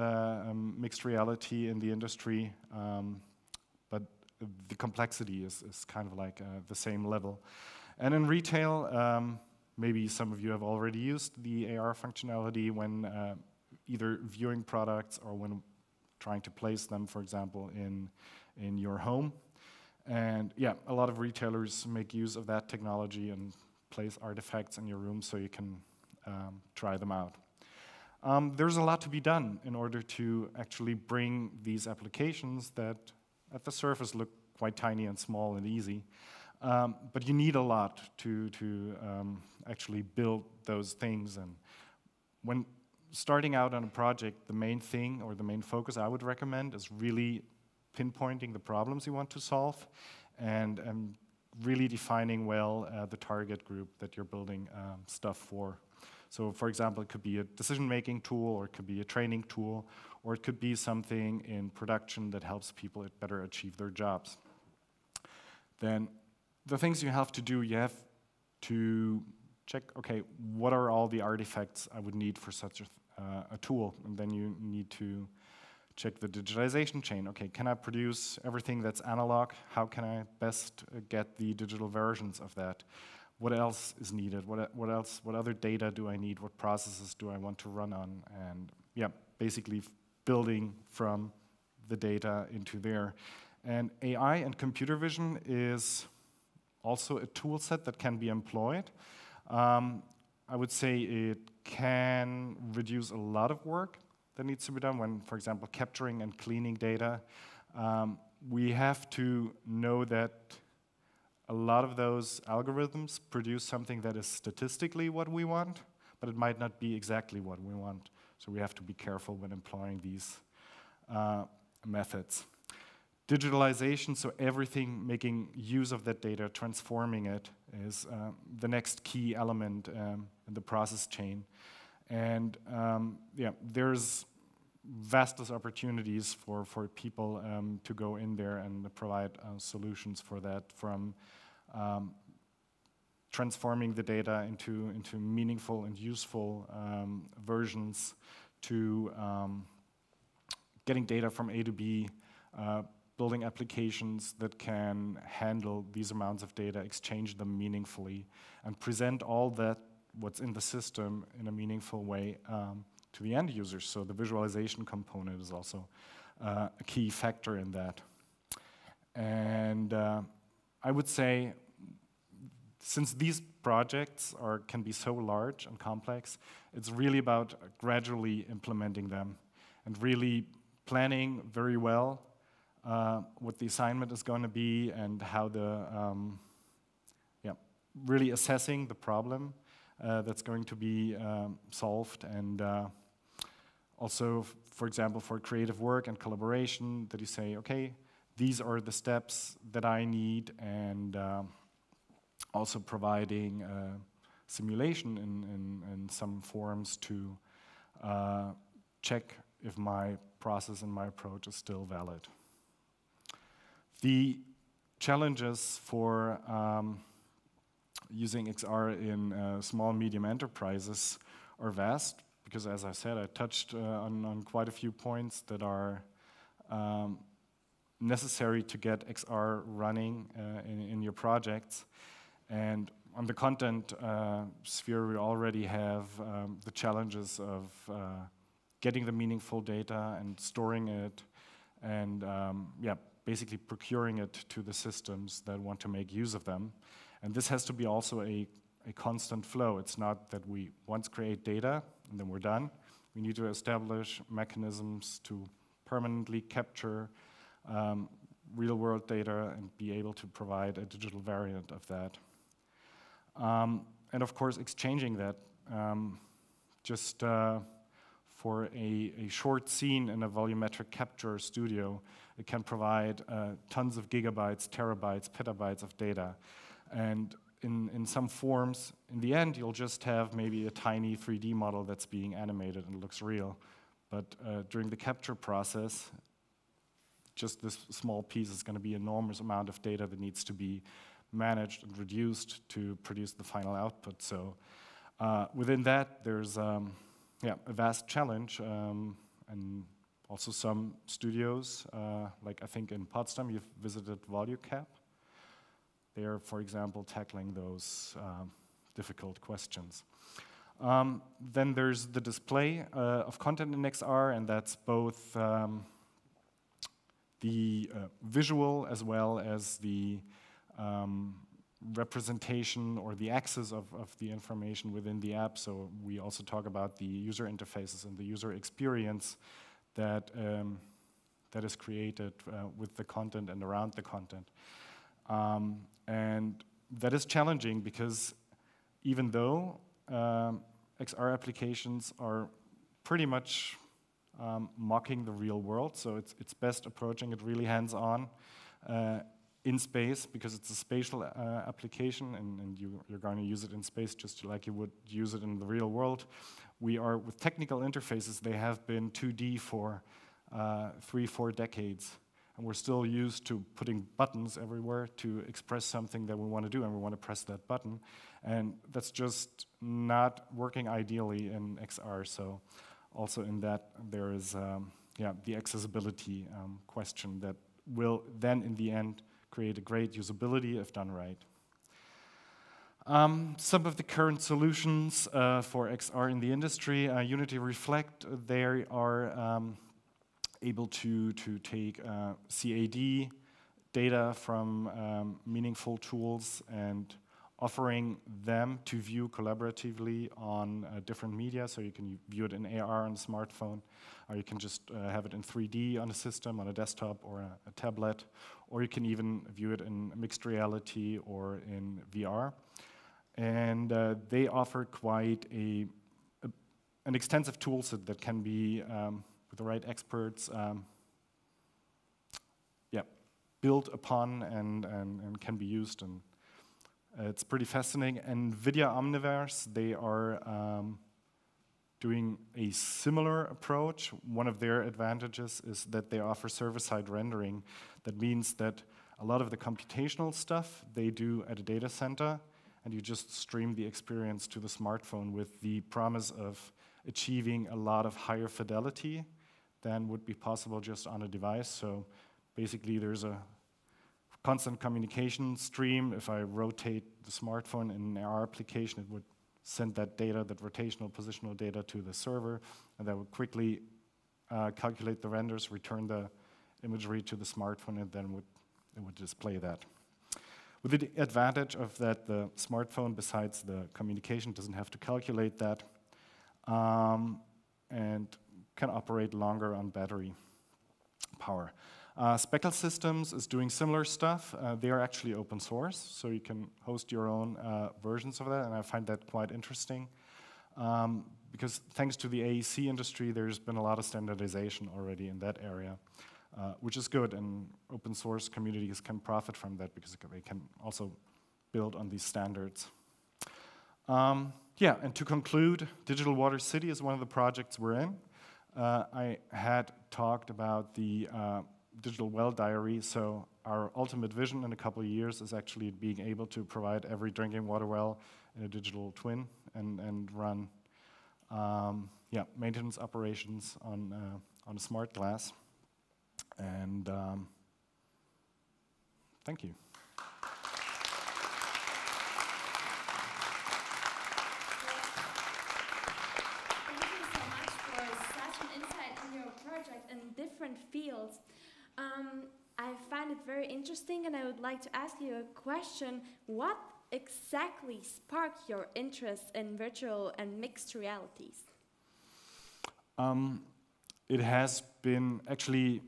um, mixed reality in the industry, um, but the complexity is, is kind of like uh, the same level. And in retail, um, maybe some of you have already used the AR functionality when uh, either viewing products or when trying to place them, for example, in, in your home. And yeah, a lot of retailers make use of that technology and place artifacts in your room so you can um, try them out. Um, there's a lot to be done in order to actually bring these applications that at the surface look quite tiny and small and easy. Um, but you need a lot to, to um, actually build those things. And when starting out on a project, the main thing or the main focus I would recommend is really pinpointing the problems you want to solve and um, really defining well uh, the target group that you're building um, stuff for. So for example, it could be a decision-making tool, or it could be a training tool, or it could be something in production that helps people better achieve their jobs. Then the things you have to do, you have to check, okay, what are all the artifacts I would need for such a, uh, a tool? And then you need to check the digitization chain. Okay, can I produce everything that's analog? How can I best get the digital versions of that? What else is needed? What, what else, what other data do I need? What processes do I want to run on? And yeah, basically building from the data into there. And AI and computer vision is also a tool set that can be employed. Um, I would say it can reduce a lot of work that needs to be done when, for example, capturing and cleaning data. Um, we have to know that a lot of those algorithms produce something that is statistically what we want, but it might not be exactly what we want. So we have to be careful when employing these uh, methods. Digitalization, so everything making use of that data, transforming it, is uh, the next key element um, in the process chain. And um, yeah, there's vast opportunities for, for people um, to go in there and provide uh, solutions for that from um, transforming the data into, into meaningful and useful um, versions to um, getting data from A to B, uh, building applications that can handle these amounts of data, exchange them meaningfully, and present all that what's in the system in a meaningful way um, to the end users. So the visualization component is also uh, a key factor in that. And uh, I would say, since these projects are, can be so large and complex, it's really about gradually implementing them and really planning very well uh, what the assignment is going to be and how the, um, yeah, really assessing the problem that's going to be um, solved and uh, also, for example, for creative work and collaboration, that you say, okay, these are the steps that I need and um, also providing uh, simulation in, in, in, some forms to uh, check if my process and my approach is still valid. The challenges for um, using XR in uh, small medium enterprises are vast because, as I said, I touched uh, on, on, quite a few points that are um, necessary to get XR running uh, in, in, your projects. And on the content sphere, we already have um, the challenges of getting the meaningful data and storing it and um, yeah, basically procuring it to the systems that want to make use of them. And this has to be also a, a constant flow. It's not that we once create data and then we're done. We need to establish mechanisms to permanently capture um, real world data and be able to provide a digital variant of that. Um, and of course, exchanging that um, just uh, for a, a, short scene in a volumetric capture studio, it can provide uh, tons of gigabytes, terabytes, petabytes of data. And in, in some forms, in the end, you'll just have maybe a tiny 3D model that's being animated and looks real. But uh, during the capture process, just this small piece is going to be enormous amount of data that needs to be managed and reduced to produce the final output. So uh, within that, there's um, yeah, a vast challenge um, and also some studios, uh, like I think in Potsdam, you've visited Volucap. They are, for example, tackling those um, difficult questions. Um, then there's the display uh, of content in XR, and that's both um, the uh, visual as well as the um, representation or the access of, of the information within the app. So we also talk about the user interfaces and the user experience that, um, that is created uh, with the content and around the content. Um, and that is challenging because even though um, XR applications are pretty much um, mocking the real world, so it's, it's best approaching it really hands-on uh, in space because it's a spatial uh, application and, and you, are going to use it in space just like you would use it in the real world. We are, with technical interfaces, they have been 2D for uh, three, four decades. And we're still used to putting buttons everywhere to express something that we want to do, and we want to press that button. And that's just not working ideally in XR. So, also in that, there is um, yeah, the accessibility um, question that will then, in the end, create a great usability if done right. Um, some of the current solutions uh, for XR in the industry, uh, Unity Reflect, they are um, able to, to take uh, CAD data from um, meaningful tools and offering them to view collaboratively on uh, different media. So you can view it in AR on a smartphone, or you can just uh, have it in 3D on a system, on a desktop or a, a, tablet, or you can even view it in mixed reality or in VR. And uh, they offer quite a, a, an extensive toolset that can be um, with the right experts, um, yeah, built upon and, and, and can be used. And uh, it's pretty fascinating. NVIDIA Omniverse, they are um, doing a similar approach. One of their advantages is that they offer server-side rendering. That means that a lot of the computational stuff they do at a data center, and you just stream the experience to the smartphone with the promise of achieving a lot of higher fidelity than would be possible just on a device. So basically there's a constant communication stream. If I rotate the smartphone in an AR application, it would send that data, that rotational positional data to the server, and that would quickly uh, calculate the renders, return the imagery to the smartphone, and then would, it would display that. With the advantage of that the smartphone, besides the communication, doesn't have to calculate that. Um, and can operate longer on battery power. Uh, Speckle Systems is doing similar stuff. Uh, they are actually open source, so you can host your own uh, versions of that, and I find that quite interesting. Um, because thanks to the AEC industry, there's been a lot of standardization already in that area, uh, which is good, and open source communities can profit from that because they can also build on these standards. Um, yeah, and to conclude, Digital Water City is one of the projects we're in uh, I had talked about the uh, digital well diary. So our ultimate vision in a couple of years is actually being able to provide every drinking water well in a digital twin and, and run um, yeah, maintenance operations on, uh, on a smart glass. And um, thank you. different fields. Um, I find it interesting, and I would like to ask you a question. What exactly sparked your interest in virtual and mixed realities? Um, it has been actually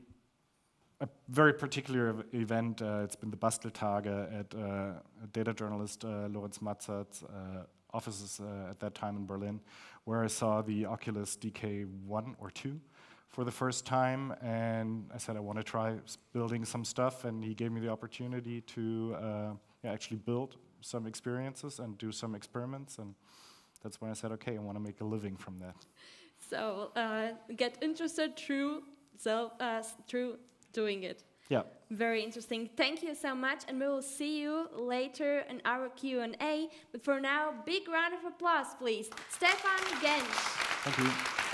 a very particular event. Uh, it's been the Basteltage at uh, data journalist uh, Lorenz Matzat's uh, offices uh, at that time in Berlin, where I saw the Oculus DK1 or 2 for the first time. And I said, I want to try building some stuff. And he gave me the opportunity to uh, yeah, actually build some experiences and do some experiments. And that's when I said, okay, I want to make a living from that. So uh, get interested through self uh, through doing it. Yeah. Very interesting. Thank you so much, and we will see you later in our Q and A. But for now, big round of applause, please. Stephan Gensch. Thank you.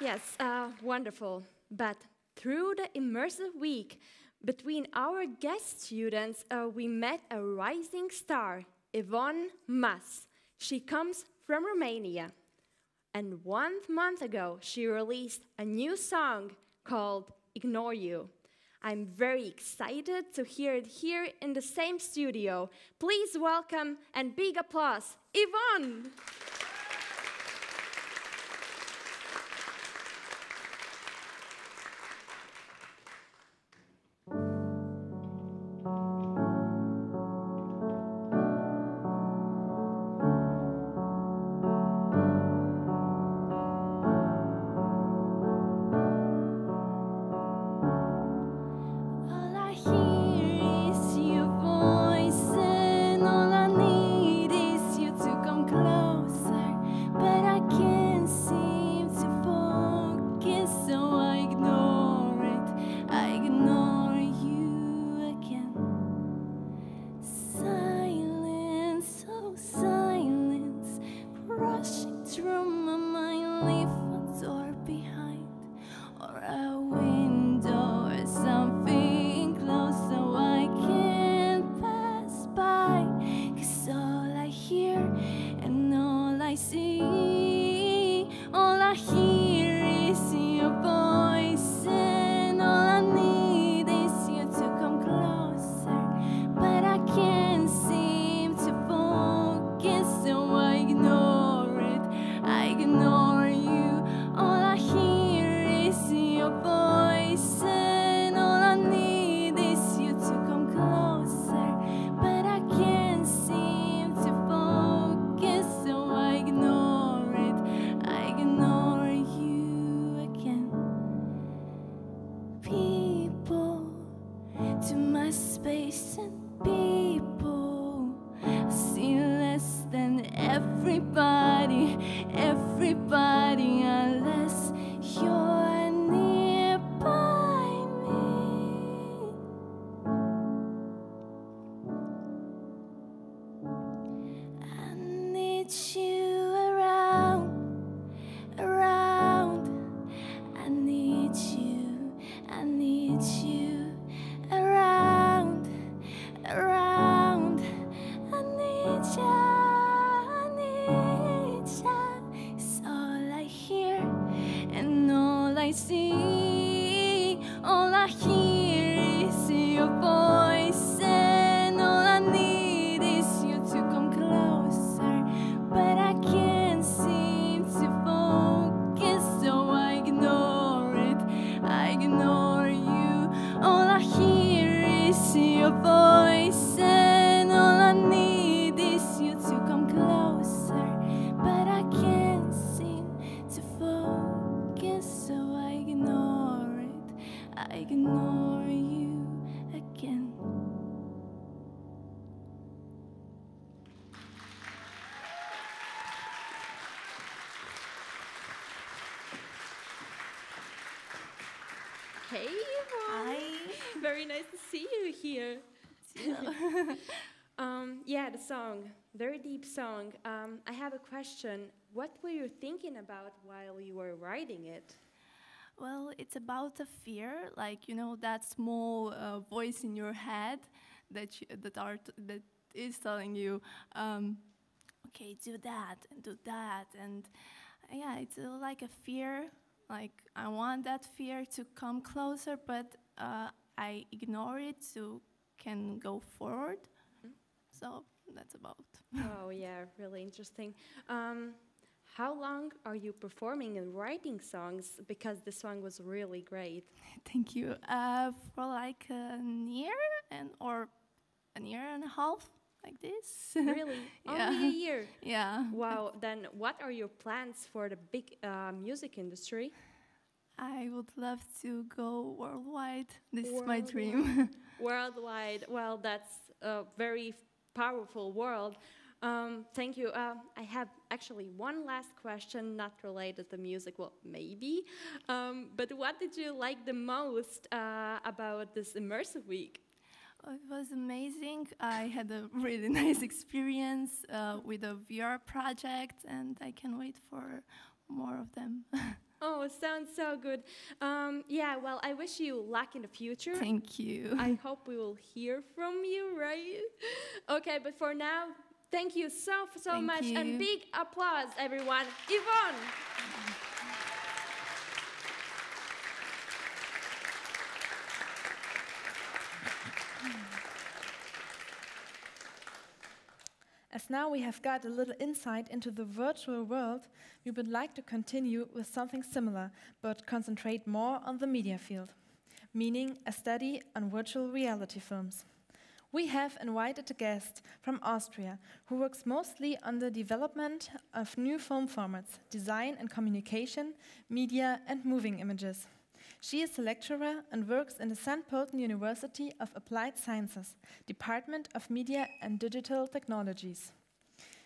Yes, uh, wonderful. But through the immersive week, between our guest students, uh, we met a rising star, Yvonne Mas. She comes from Romania. And one month ago, she released a new song called Ignore You. I'm very excited to hear it here in the same studio. Please welcome and big applause, Yvonne! To my space and people I see less than everybody, deep song. Um, I have a question. What were you thinking about while you were writing it? Well, it's about a fear, like you know that small uh, voice in your head that you, that are that is telling you, um, okay, do that and do that, and uh, yeah, it's uh, like a fear. Like I want that fear to come closer, but uh, I ignore it so can go forward. So that's about. oh, yeah, really interesting. Um, how long are you performing and writing songs? Because the song was really great. Thank you. Uh, for like a year and or a year and a half, like this. Really? Yeah. Only a year? Yeah. Wow, then what are your plans for the big uh, music industry? I would love to go worldwide. This is my dream. Worldwide. Well, that's a very powerful world. Um, thank you. Uh, I have actually one last question, not related to music. Well, maybe. Um, but what did you like the most uh, about this immersive week? Oh, it was amazing. I had a really nice experience uh, with a VR project, and I can wait for more of them. Oh, sounds so good. Um, yeah, well, I wish you luck in the future. Thank you. I hope we will hear from you, right? Okay, but for now, thank you so, so Thank much. And big applause, everyone. Yvonne. As now we have got a little insight into the virtual world, we would like to continue with something similar, but concentrate more on the media field, meaning a study on virtual reality films. We have invited a guest from Austria who works mostly on the development of new film formats, design and communication, media, and moving images. She is a lecturer and works in the St. Pölten University of Applied Sciences, Department of Media and Digital Technologies.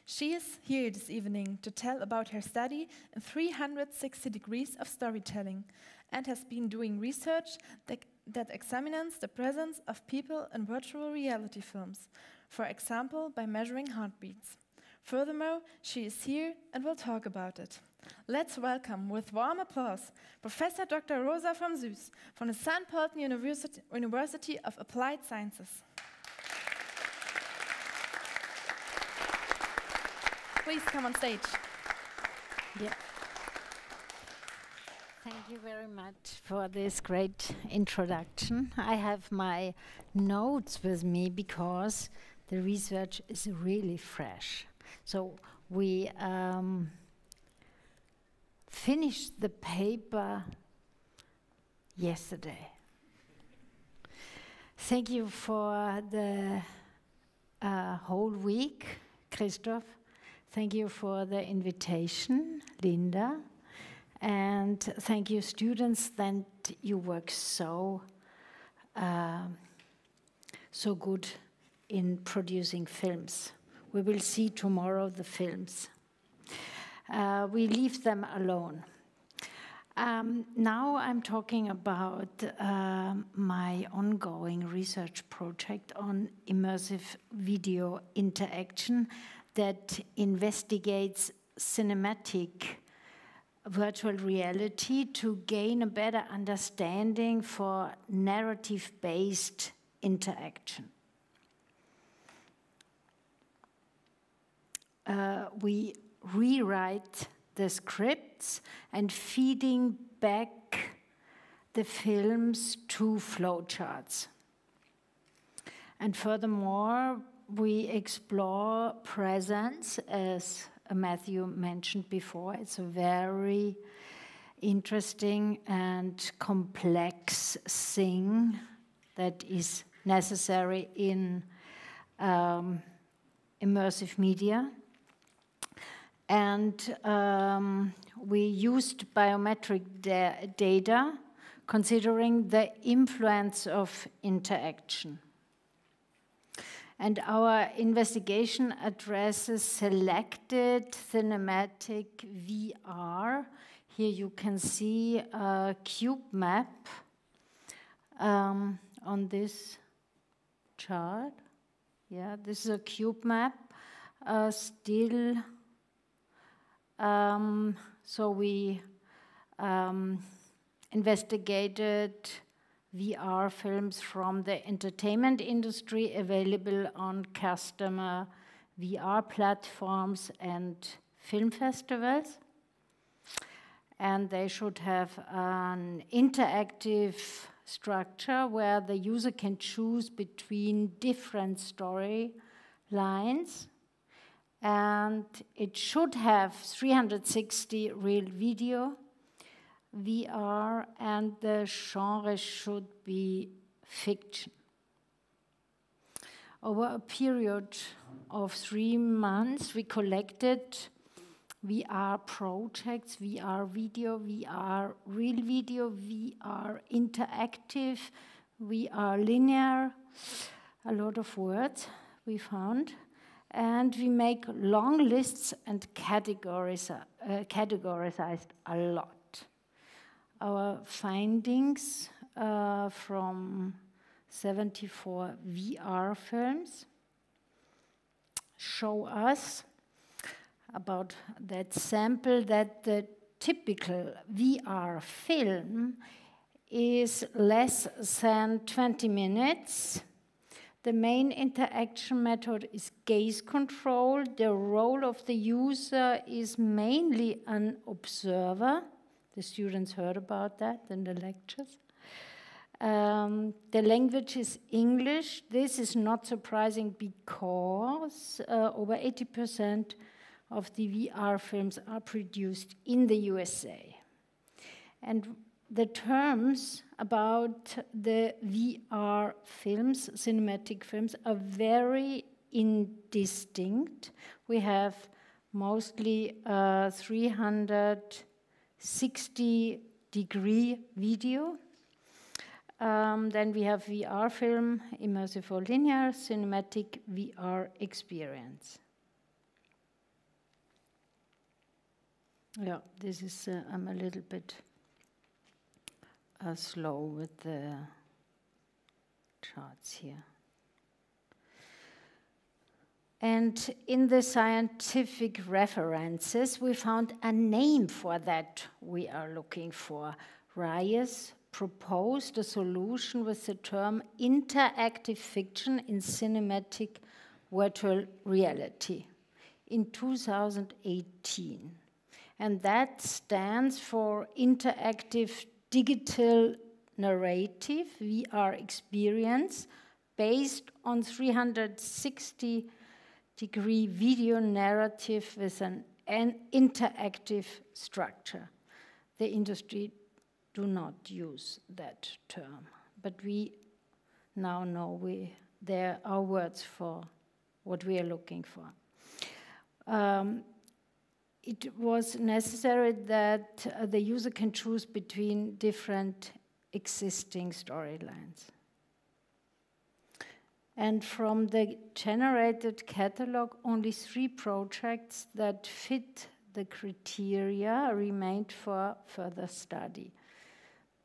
She is here this evening to tell about her study in 360 degrees of storytelling and has been doing research that, that examines the presence of people in virtual reality films, for example, by measuring heartbeats. Furthermore, she is here and will talk about it. Let's welcome with warm applause Professor Dr. Rosa von Süß from the St. Pölten University, University of Applied Sciences. Please come on stage. Yeah. Thank you very much for this great introduction. I have my notes with me because the research is really fresh. So we um, finished the paper yesterday. Thank you for the uh, whole week, Christoph. Thank you for the invitation, Linda. And thank you, students, that you work so, um so good in producing films. We will see tomorrow the films. Uh, we leave them alone. Um, now I'm talking about um my ongoing research project on immersive video interaction that investigates cinematic virtual reality to gain a better understanding for narrative based interaction. Uh, we rewrite the scripts and feeding back the films to flowcharts. And furthermore, we explore presence, as Matthew mentioned before. It's a very interesting and complex thing that is necessary in um, immersive media. And um, we used biometric da- data considering the influence of interaction. And our investigation addresses selected cinematic VR. Here you can see a cube map um, on this chart. Yeah, this is a cube map. Uh, still, um, so we um, investigated VR films from the entertainment industry available on customer VR platforms and film festivals. And they should have an interactive structure where the user can choose between different story lines and it should have 360 real video VR and the genre should be fiction. Over a period of three months, we collected VR projects, VR video, VR real video, VR interactive, VR linear, a lot of words we found. And we make long lists and categorize, uh, categorized a lot. Our findings uh, from 74 VR films show us about that sample that the typical VR film is less than 20 minutes. The main interaction method is gaze control. The role of the user is mainly an observer. The students heard about that in the lectures. Um, the language is English. This is not surprising because uh, over 80% of the VR films are produced in the USA. And the terms about the VR films, cinematic films, are very indistinct. We have mostly uh, 360 degree video. Um, then we have VR film, immersive or linear, cinematic VR experience. Yeah, this is, uh, I'm a little bit uh, slow with the charts here. And in the scientific references, we found a name for that we are looking for. Reyes proposed a solution with the term interactive fiction in cinematic virtual reality in 2018 and that stands for Interactive Digital Narrative, VR experience, based on 360 degree video narrative with an, an interactive structure. The industry do not use that term, but we now know we, there are words for what we are looking for. Um, it was necessary that uh, the user can choose between different existing storylines. And from the generated catalog, only three projects that fit the criteria remained for further study.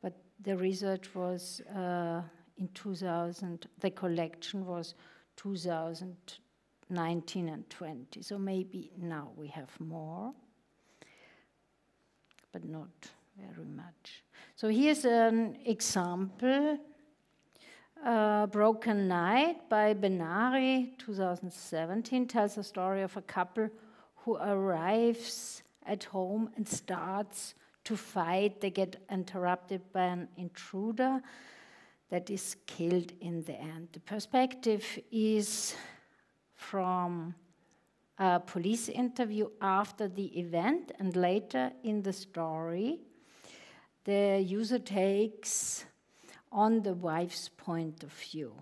But the research was uh, in 2000, the collection was 2000 19 and 20. So maybe now we have more, but not very much. So here's an example. Broken Night by Benari, 2017, tells a story of a couple who arrives at home and starts to fight. They get interrupted by an intruder that is killed in the end. The perspective is from a police interview after the event and later in the story, the user takes on the wife's point of view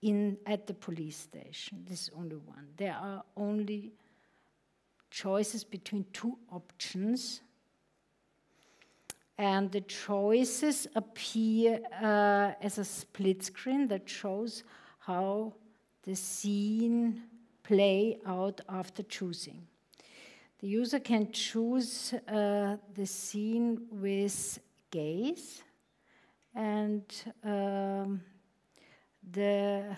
in at the police station. This is only one. There are only choices between two options. And the choices appear uh, as a split screen that shows how the scene play out after choosing. The user can choose uh, the scene with gaze, and um, the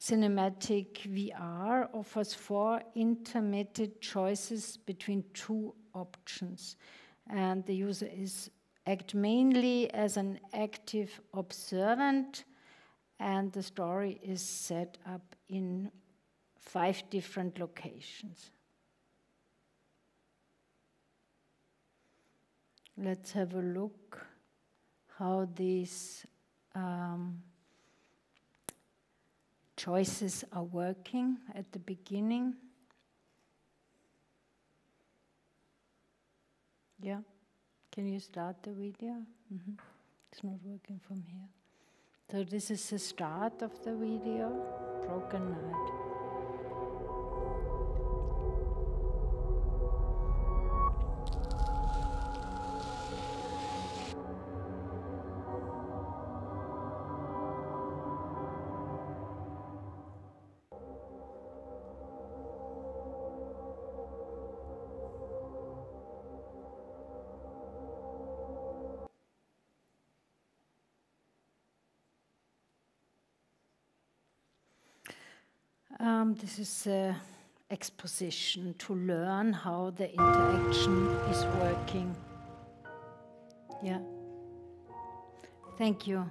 cinematic VR offers four intermittent choices between two options. And the user is act mainly as an active observant and the story is set up in five different locations. Let's have a look how these um, choices are working at the beginning. Yeah, can you start the video? Mm -hmm. It's not working from here. So this is the start of the video, Broken Night. Um, this is an exposition to learn how the interaction is working. Yeah. Thank you.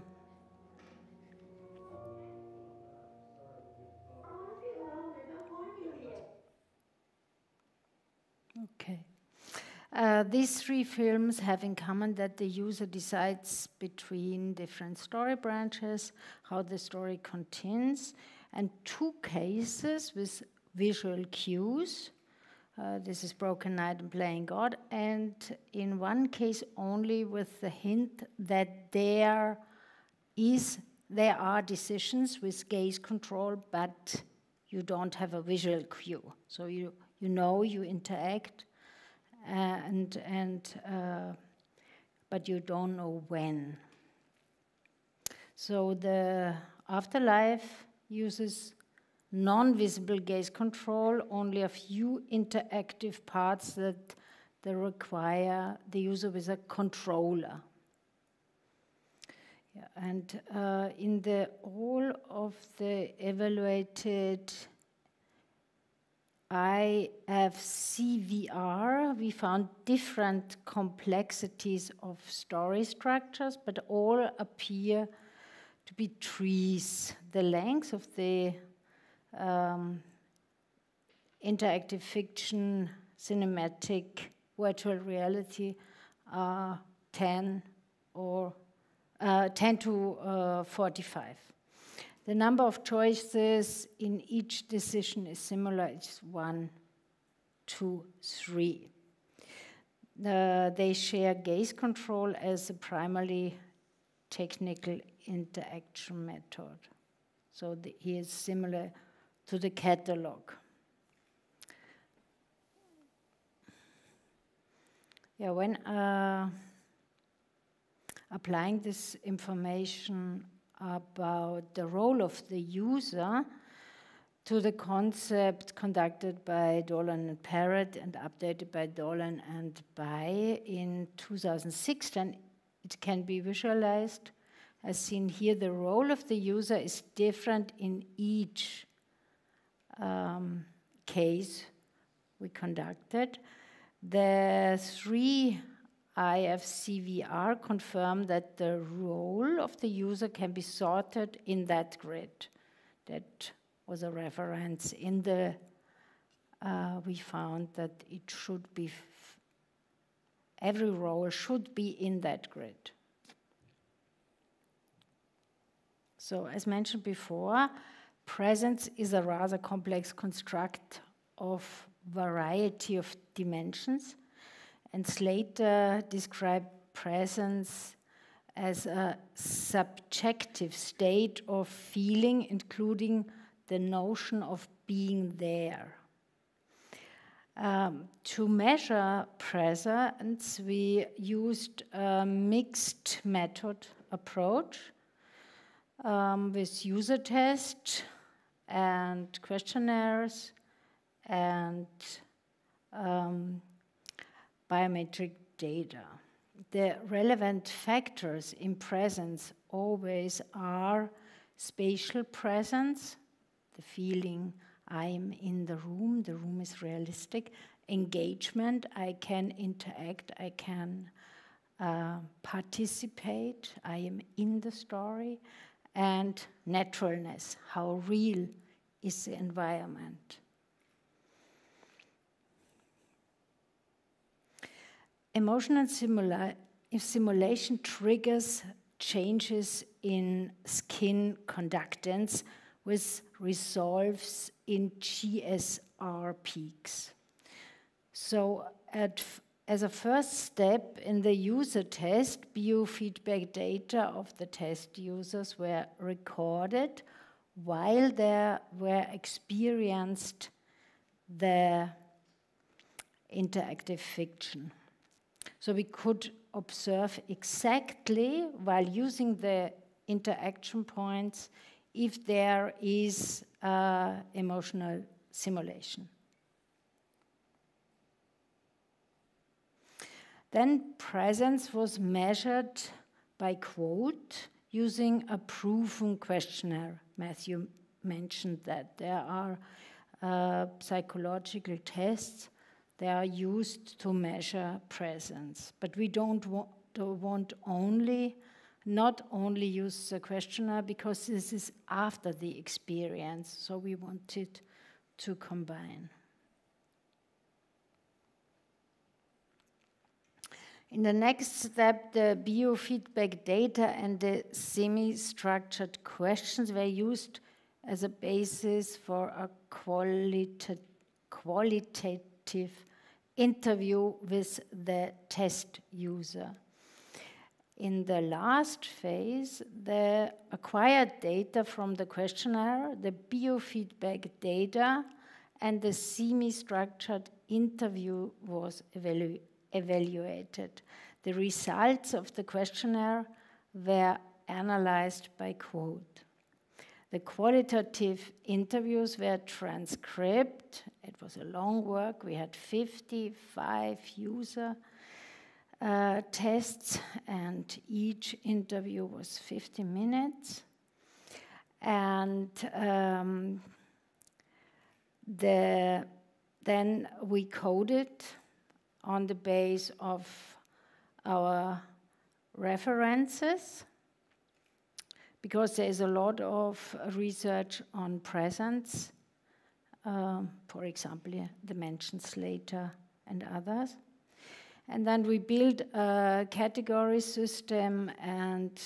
Okay. Uh, these three films have in common that the user decides between different story branches, how the story continues, and two cases with visual cues. Uh, this is Broken Night and Playing God, and in one case only with the hint that there is there are decisions with gaze control, but you don't have a visual cue. So you you know you interact, and and uh, but you don't know when. So the afterlife uses non-visible gaze control, only a few interactive parts that they require the user with a controller. Yeah, and uh, in the all of the evaluated IFCVR, we found different complexities of story structures, but all appear to be trees. The length of the um, interactive fiction, cinematic, virtual reality are 10 or uh, 10 to uh, 45. The number of choices in each decision is similar. It's one, two, three. Uh, they share gaze control as a primarily technical interaction method. So the, he is similar to the catalog. Yeah, when uh, applying this information about the role of the user to the concept conducted by Dolan and Parets and updated by Dolan and Bai in 2016, it can be visualized as seen here, the role of the user is different in each um, case we conducted. The three IFCVR confirm that the role of the user can be sorted in that grid. That was a reference. In the, uh, we found that it should be, every role should be in that grid. So, as mentioned before, presence is a rather complex construct of variety of dimensions, and Slater described presence as a subjective state of feeling, including the notion of being there. Um, to measure presence, we used a mixed method approach um, with user tests and questionnaires and um, biometric data. The relevant factors in presence always are spatial presence, the feeling I'm in the room, the room is realistic, engagement, I can interact, I can uh, participate, I am in the story, and naturalness, how real is the environment. Emotional simula simulation triggers changes in skin conductance with resolves in GSR peaks. So at as a first step in the user test, biofeedback data of the test users were recorded while they were experienced the interactive fiction. So we could observe exactly, while using the interaction points, if there is uh, emotional simulation. Then presence was measured by quote using a proven questionnaire. Matthew mentioned that there are uh, psychological tests they are used to measure presence, but we don't wa want only not only use the questionnaire because this is after the experience, so we wanted to combine. In the next step, the biofeedback data and the semi-structured questions were used as a basis for a qualita qualitative interview with the test user. In the last phase, the acquired data from the questionnaire, the biofeedback data, and the semi-structured interview was evaluated evaluated. The results of the questionnaire were analyzed by quote. The qualitative interviews were transcribed. It was a long work. We had 55 user uh, tests, and each interview was 50 minutes. And um, the, then we coded on the base of our references because there is a lot of research on presence, um, for example, the mentioned Slater and others. And then we build a category system and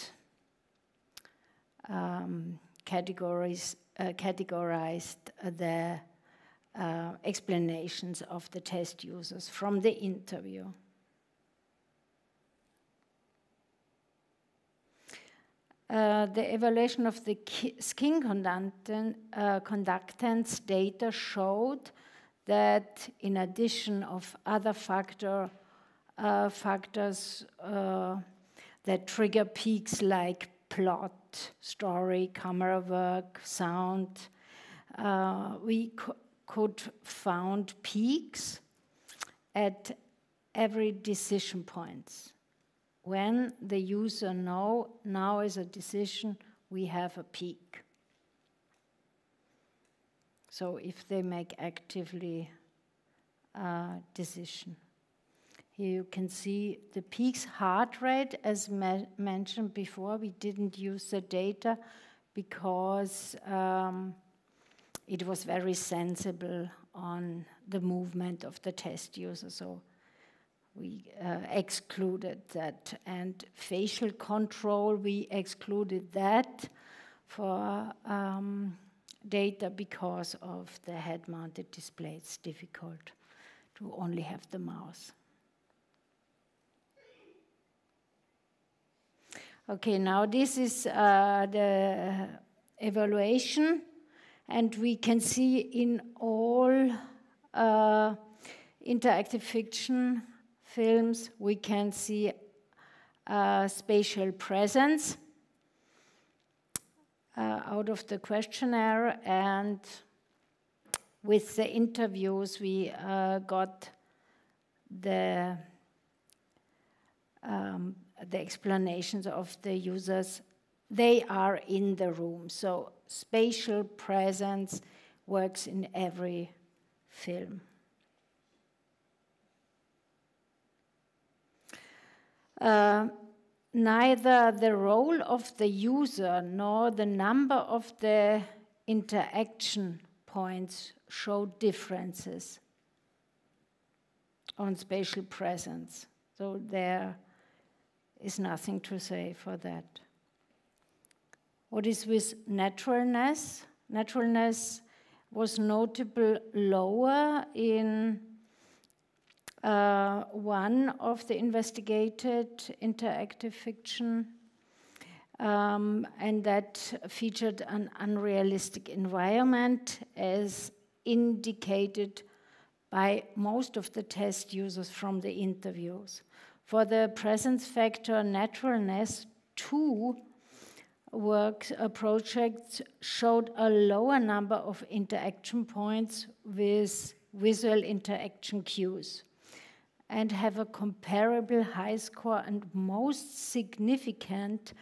um, categories, uh, categorized the uh, explanations of the test users from the interview. Uh, the evaluation of the skin conductant, uh, conductance data showed that in addition of other factor, uh, factors uh, that trigger peaks like plot, story, camera work, sound, uh, we could found peaks at every decision points. When the user know now is a decision, we have a peak. So if they make actively a decision. Here you can see the peak's heart rate, as mentioned before. We didn't use the data because um, it was very sensible on the movement of the test user. So we uh, excluded that. And facial control, we excluded that for um, data because of the head-mounted display. It's difficult to only have the mouse. Okay, now this is uh, the evaluation and we can see in all uh, interactive fiction films, we can see uh, spatial presence uh, out of the questionnaire. And with the interviews, we uh, got the, um, the explanations of the users. They are in the room. So spatial presence works in every film. Uh, neither the role of the user nor the number of the interaction points show differences on spatial presence. So there is nothing to say for that. What is with naturalness? naturalness was notable lower in uh, one of the investigated interactive fiction, um, and that featured an unrealistic environment as indicated by most of the test users from the interviews. For the presence factor naturalness, two work uh, projects showed a lower number of interaction points with visual interaction cues and have a comparable high score and most significant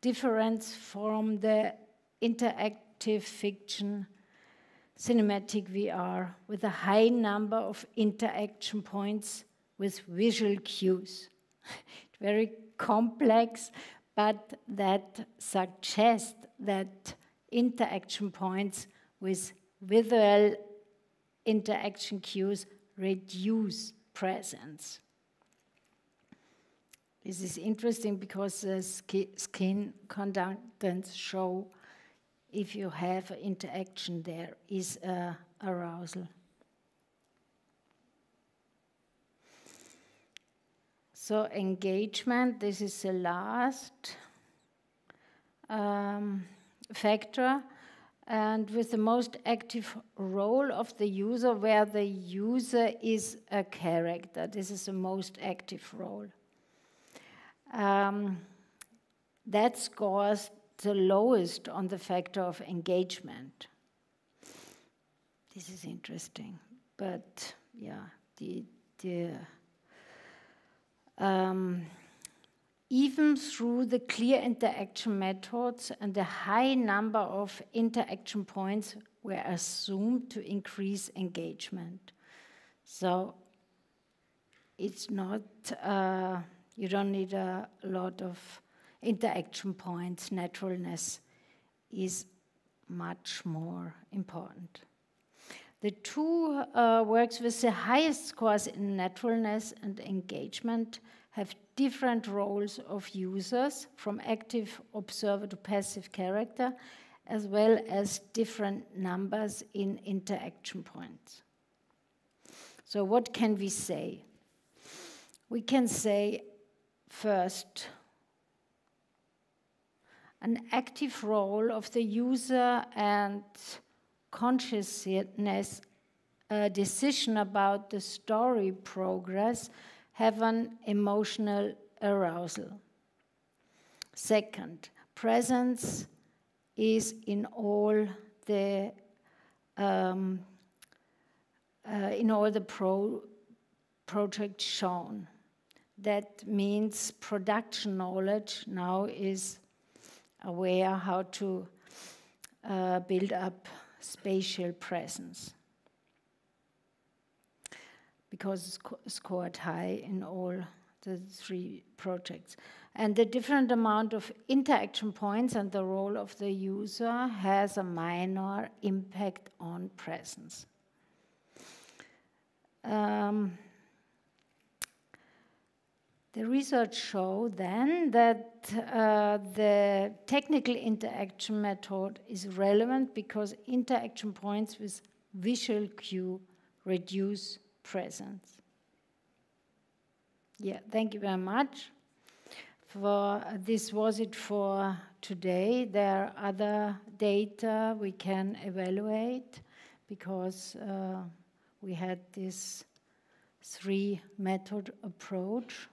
difference from the interactive fiction cinematic VR with a high number of interaction points with visual cues. Very complex, but that suggests that interaction points with visual interaction cues reduce presence. This is interesting because the skin conductance show if you have interaction there is arousal. So engagement, this is the last um, factor, and with the most active role of the user, where the user is a character. This is the most active role. Um, that scores the lowest on the factor of engagement. This is interesting, but yeah, the the um, even through the clear interaction methods and the high number of interaction points were assumed to increase engagement. So it's not, uh, you don't need a lot of interaction points, naturalness is much more important. The two uh, works with the highest scores in naturalness and engagement have different roles of users, from active observer to passive character, as well as different numbers in interaction points. So, what can we say? We can say first, an active role of the user and consciousness a decision about the story progress have an emotional arousal. Second, presence is in all the um, uh, in all the pro projects shown. That means production knowledge now is aware how to uh, build up spatial presence because it's scored high in all the three projects. And the different amount of interaction points and the role of the user has a minor impact on presence. Um, the research showed then that uh, the technical interaction method is relevant because interaction points with visual cue reduce presence. Yeah, thank you very much. For this was it for today. There are other data we can evaluate because uh, we had this three method approach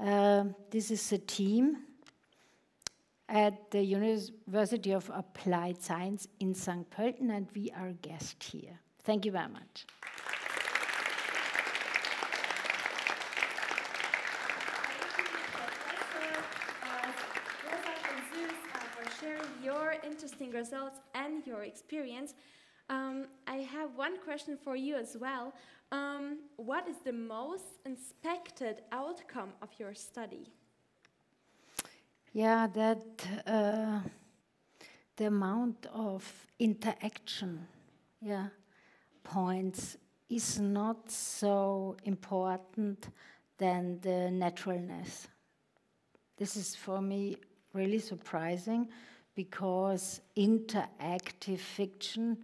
uh, this is a team at the University of Applied Science in St. Pölten, and we are guest here. Thank you very much. thank you for sharing your interesting results and your experience. Um, I have one question for you as well. Um, what is the most expected outcome of your study? Yeah, that uh, the amount of interaction, yeah, points is not so important than the naturalness. This is for me really surprising because interactive fiction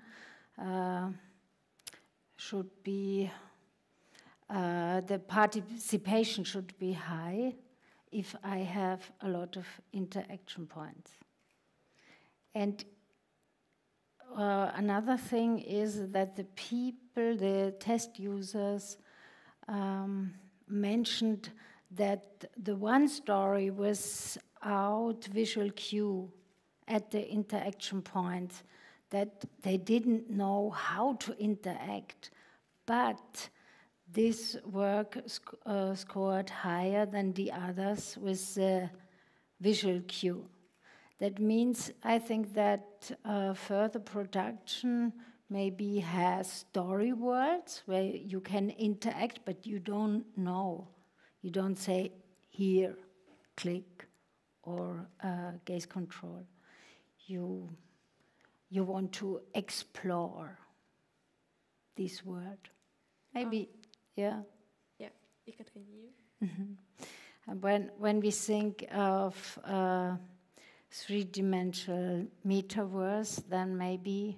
should be, uh, the participation should be high if I have a lot of interaction points. And uh, another thing is that the people, the test users, um, mentioned that the one story was out visual cue at the interaction points that they didn't know how to interact, but this work sc uh, scored higher than the others with the visual cue. That means I think that uh, further production maybe has story worlds where you can interact, but you don't know. You don't say here, click, or uh, gaze control. You, you want to explore this world. Maybe, oh. yeah. Yeah, you can continue. And when, when we think of uh, three-dimensional metaverse, then maybe,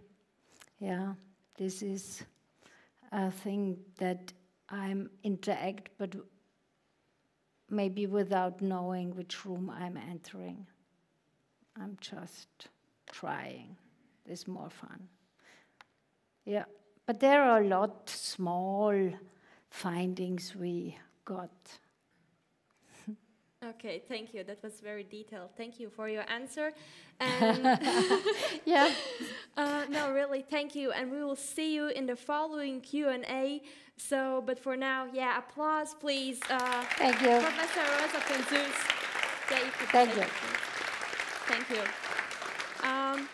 yeah, this is a thing that I'm interact, but maybe without knowing which room I'm entering. I'm just trying. It's more fun. Yeah, but there are a lot small findings we got. Okay, thank you. That was very detailed. Thank you for your answer. And yeah. Uh, no, really, thank you. And we will see you in the following Q and A. So, but for now, yeah, applause, please. Uh, thank you, Professor Rosa von Suess. Yeah, you thank you. Thank you. Um,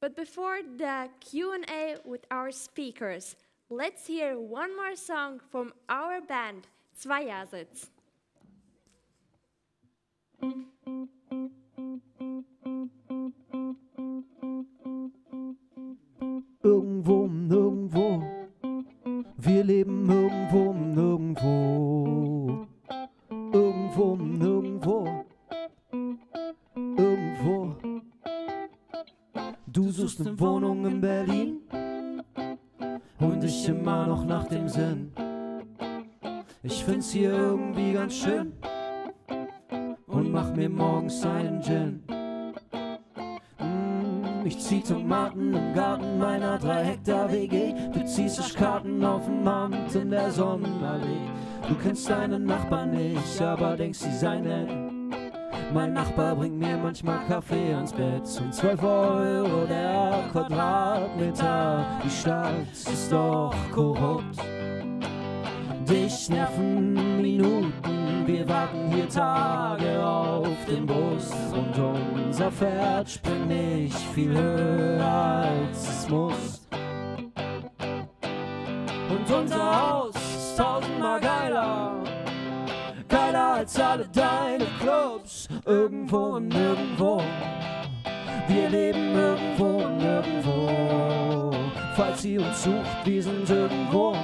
but before the Q and A with our speakers, let's hear one more song from our band. Zweiersitz. Irgendwo, nirgendwo. Wir leben irgendwo, nirgendwo. Irgendwo, nirgendwo. Du suchst eine Wohnung in Berlin und ich immer noch nach dem Sinn. Ich find's hier irgendwie ganz schön und mach mir morgens einen Gin. Mm, ich zieh Tomaten im Garten meiner 3 Hektar WG. Du ziehst dich Karten auf dem Amt in der Sonnenallee. Du kennst deine Nachbarn nicht, aber denkst, sie seien nett. Mein Nachbar bringt mir manchmal Kaffee ans Bett und 12 Euro der Quadratmeter. Die Stadt ist doch korrupt. Dich nerven Minuten, wir warten hier Tage auf den Bus und unser Pferd springt nicht viel höher als es muss. Und unser Haus ist tausendmal geiler, geiler als alle deine Clubs, irgendwo und nirgendwo. Wir leben irgendwo und nirgendwo. Falls ihr uns sucht, wir sind irgendwo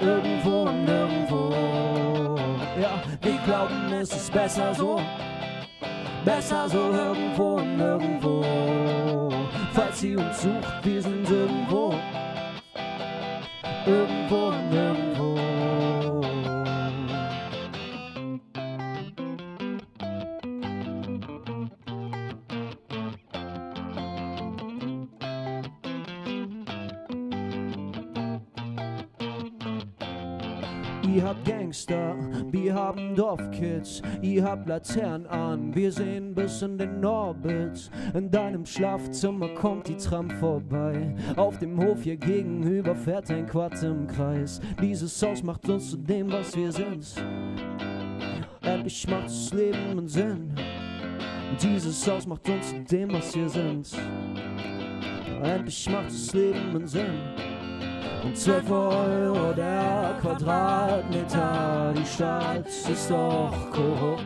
irgendwo und nirgendwo. Ja, wir glauben, es ist besser so. Besser so irgendwo und nirgendwo. Falls ihr uns sucht, wir sind irgendwo. Irgendwo und nirgendwo. Gangster, wir haben Dorfkids. Ihr habt Laternen an, wir sehen bis in den Orbit. In deinem Schlafzimmer kommt die Tram vorbei. Auf dem Hof hier gegenüber fährt ein Quad im Kreis. Dieses Haus macht uns zu dem, was wir sind. Endlich macht das Leben einen Sinn. Dieses Haus macht uns zu dem, was wir sind. Endlich macht das Leben einen Sinn. Und 12 Euro der Quadratmeter, die Stadt ist doch korrupt.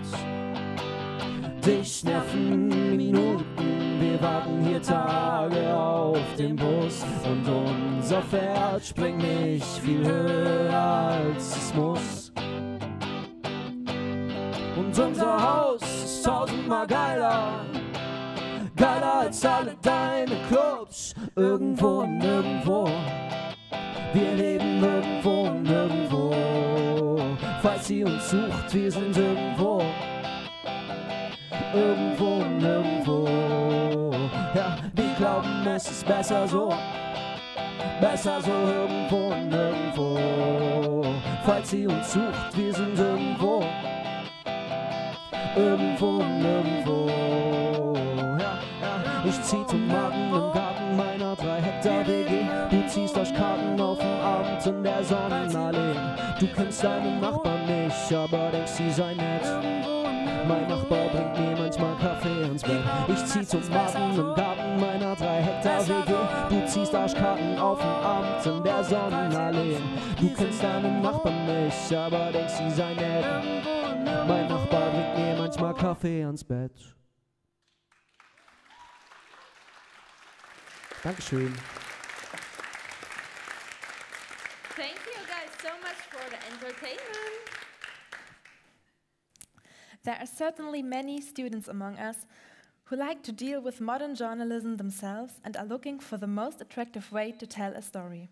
Dich nerven Minuten, wir warten hier Tage auf den Bus. Und unser Pferd springt nicht viel höher als es muss. Und unser Haus ist tausendmal geiler. Geiler als alle deine Clubs. Irgendwo und nirgendwo. Wir leben irgendwo nirgendwo. Falls sie uns sucht, wir sind irgendwo. Irgendwo nirgendwo. Ja, wir glauben, es ist besser so. Besser so irgendwo nirgendwo. Falls sie uns sucht, wir sind irgendwo. Irgendwo nirgendwo. Ja, ja. Ich zieh Tomaten im Garten meiner 3 Hektar WG. Abend in der Sonnenallee. Du kennst deine Nachbarn nicht, aber denkst, sie sei nett. Mein Nachbar bringt mir manchmal Kaffee ins Bett. Ich zieh Tomaten im Garten meiner 3 Hektar WG. Du ziehst Arschkarten auf den Abend in der Sonnenallee. Du kennst deine Nachbarn nicht, aber denkst, sie sei nett. Mein Nachbar bringt mir manchmal Kaffee ans Bett. Dankeschön. Entertainment. There are certainly many students among us who like to deal with modern journalism themselves and are looking for the most attractive way to tell a story.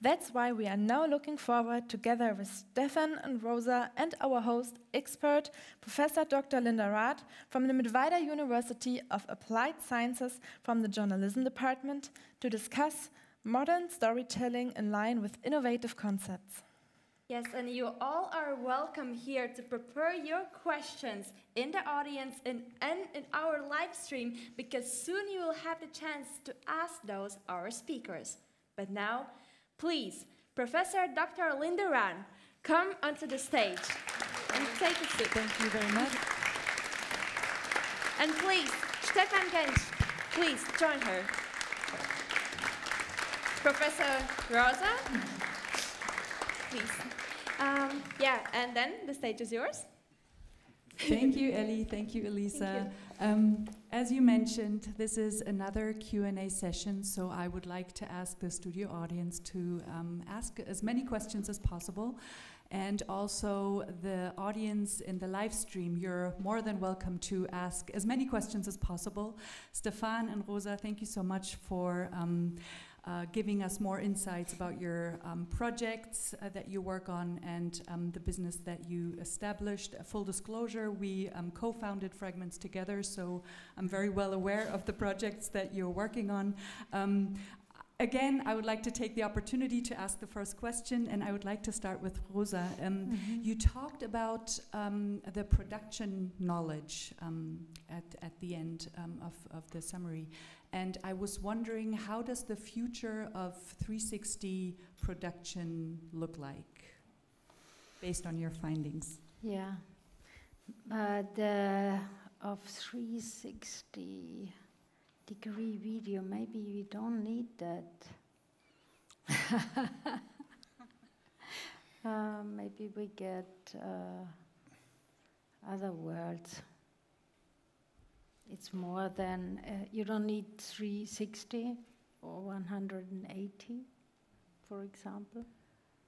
That's why we are now looking forward, together with Stephan and Rosa and our host, expert Professor Dr. Linda Rath from the Mittweida University of Applied Sciences from the Journalism Department, to discuss modern storytelling in line with innovative concepts. Yes, and you all are welcome here to prepare your questions in the audience and, and in our live stream because soon you will have the chance to ask those our speakers. But now, please, Professor Dr. Linda Rath, come onto the stage and take a seat. Thank you very much. And please, Stephan Gensch, please join her. Professor Rosa, please. Um, yeah, and then the stage is yours. Thank you, Ellie. Thank you, Elisa. Um, as you mentioned, this is another Q&A session, so I would like to ask the studio audience to um, ask as many questions as possible. And also the audience in the live stream, you're more than welcome to ask as many questions as possible. Stephan and Rosa, thank you so much for um, uh, giving us more insights about your um, projects uh, that you work on and um, the business that you established. Uh, full disclosure, we um, co-founded Fragments together, so I'm very well aware of the projects that you're working on. Um, Again, I would like to take the opportunity to ask the first question, and I would like to start with Rosa. Um, Mm-hmm. Mhm. You talked about um, the production knowledge um, at, at the end um, of, of the summary, and I was wondering how does the future of 360 production look like, based on your findings? Yeah. Uh, the of 360 degree video, maybe we don't need that. uh, maybe we get uh, other words. It's more than, uh, you don't need 360 or 180, for example.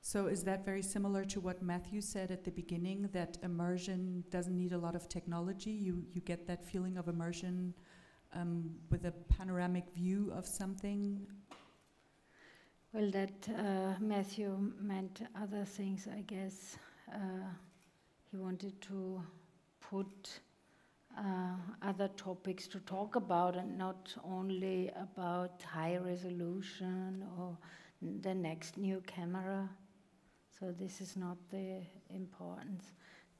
So is that very similar to what Matthew said at the beginning, that immersion doesn't need a lot of technology? You, you get that feeling of immersion um, with a panoramic view of something? Well, that uh, Matthew meant other things, I guess. Uh, he wanted to put uh, other topics to talk about and not only about high resolution or the next new camera. So, this is not the importance.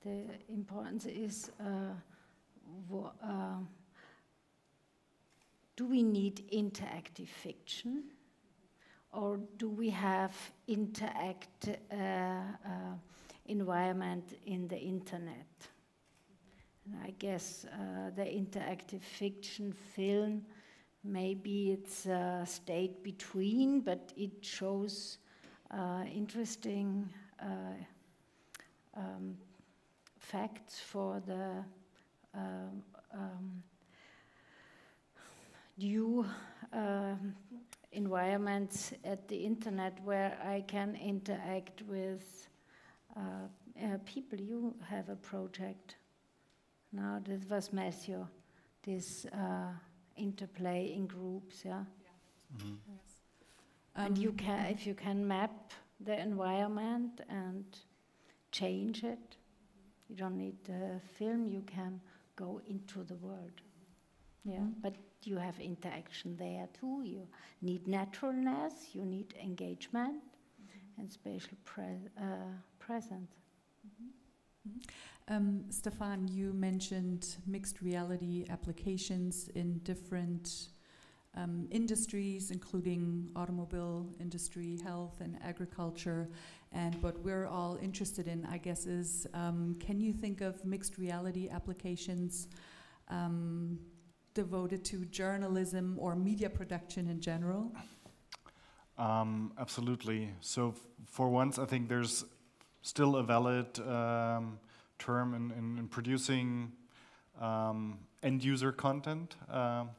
The importance is uh, uh, do we need interactive fiction? or do we have interact uh, uh, environment in the internet? And I guess uh, the interactive fiction film, maybe it's a state between, but it shows uh, interesting uh, um, facts for the um, um, new um, environments at the internet where I can interact with uh, uh, people. You have a project No, this was Matthew. This uh, interplay in groups, yeah. Mhm. Yes. and you Um, can, if you can map the environment and change it, you don't need the film. You can go into the world. Yeah, Mhm. but you have interaction there too. You need naturalness. You need engagement and spatial pre- uh, presence. Um, Stephan, you mentioned mixed reality applications in different um, industries, including automobile industry, health, and agriculture. And what we're all interested in, I guess, is um, can you think of mixed reality applications um, devoted to journalism or media production in general? Um, absolutely. So, for once, I think there's still a valid um, term in, in, in producing um, end user content, um,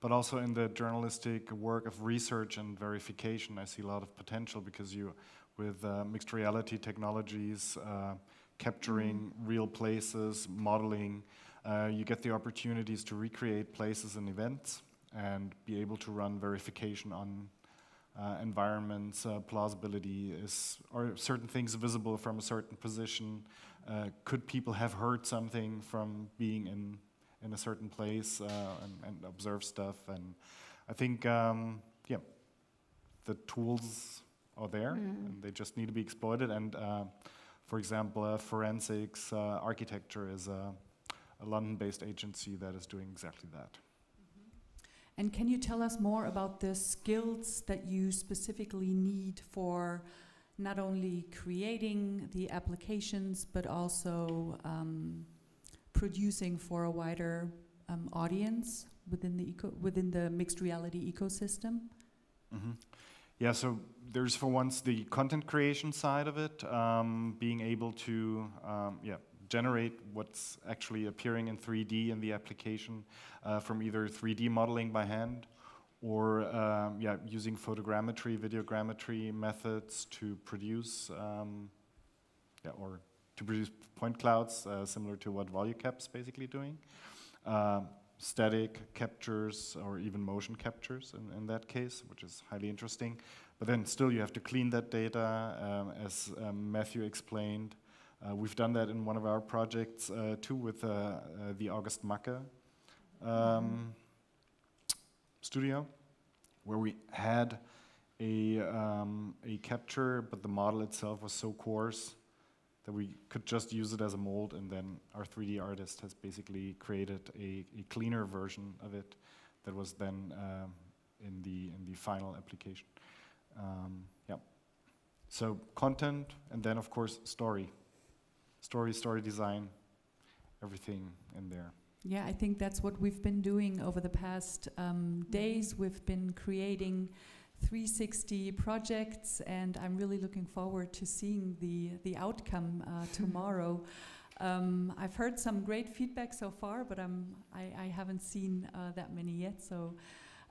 but also in the journalistic work of research and verification. I see a lot of potential because you, with uh, mixed reality technologies, uh, capturing real places, modeling, uh, you get the opportunities to recreate places and events and be able to run verification on uh, environments, uh, plausibility is, are certain things visible from a certain position? Uh, could people have heard something from being in, in a certain place uh, and, and observe stuff? And I think, um, yeah, the tools are there Mm. and they just need to be exploited. And uh, for example, uh, forensics uh, architecture is a, a London based agency that is doing exactly that. And can you tell us more about the skills that you specifically need for not only creating the applications, but also um, producing for a wider um, audience within the eco within the mixed reality ecosystem? hmm Yeah, so there's for once the content creation side of it, um, being able to um, yeah generate what's actually appearing in 3D in the application uh, from either 3D modeling by hand or um, yeah using photogrammetry, videogrammetry methods to produce um, yeah or to produce point clouds uh, similar to what Volucap's basically doing. Um, static captures or even motion captures in, in that case, which is highly interesting. But then still you have to clean that data, um, as um, Matthew explained. Uh, we've done that in one of our projects uh, too with uh, uh, the August Macke um, studio, where we had a, um, a capture, but the model itself was so coarse that we could just use it as a mold, and then our 3D artist has basically created a, a cleaner version of it that was then um, in the in the final application. Um, yeah. So content, and then of course story, story, story design, everything in there. Yeah, I think that's what we've been doing over the past um, days. We've been creating 360 projects, and I'm really looking forward to seeing the the outcome uh, tomorrow. Um, I've heard some great feedback so far, but I'm, I, I haven't seen uh, that many yet. So,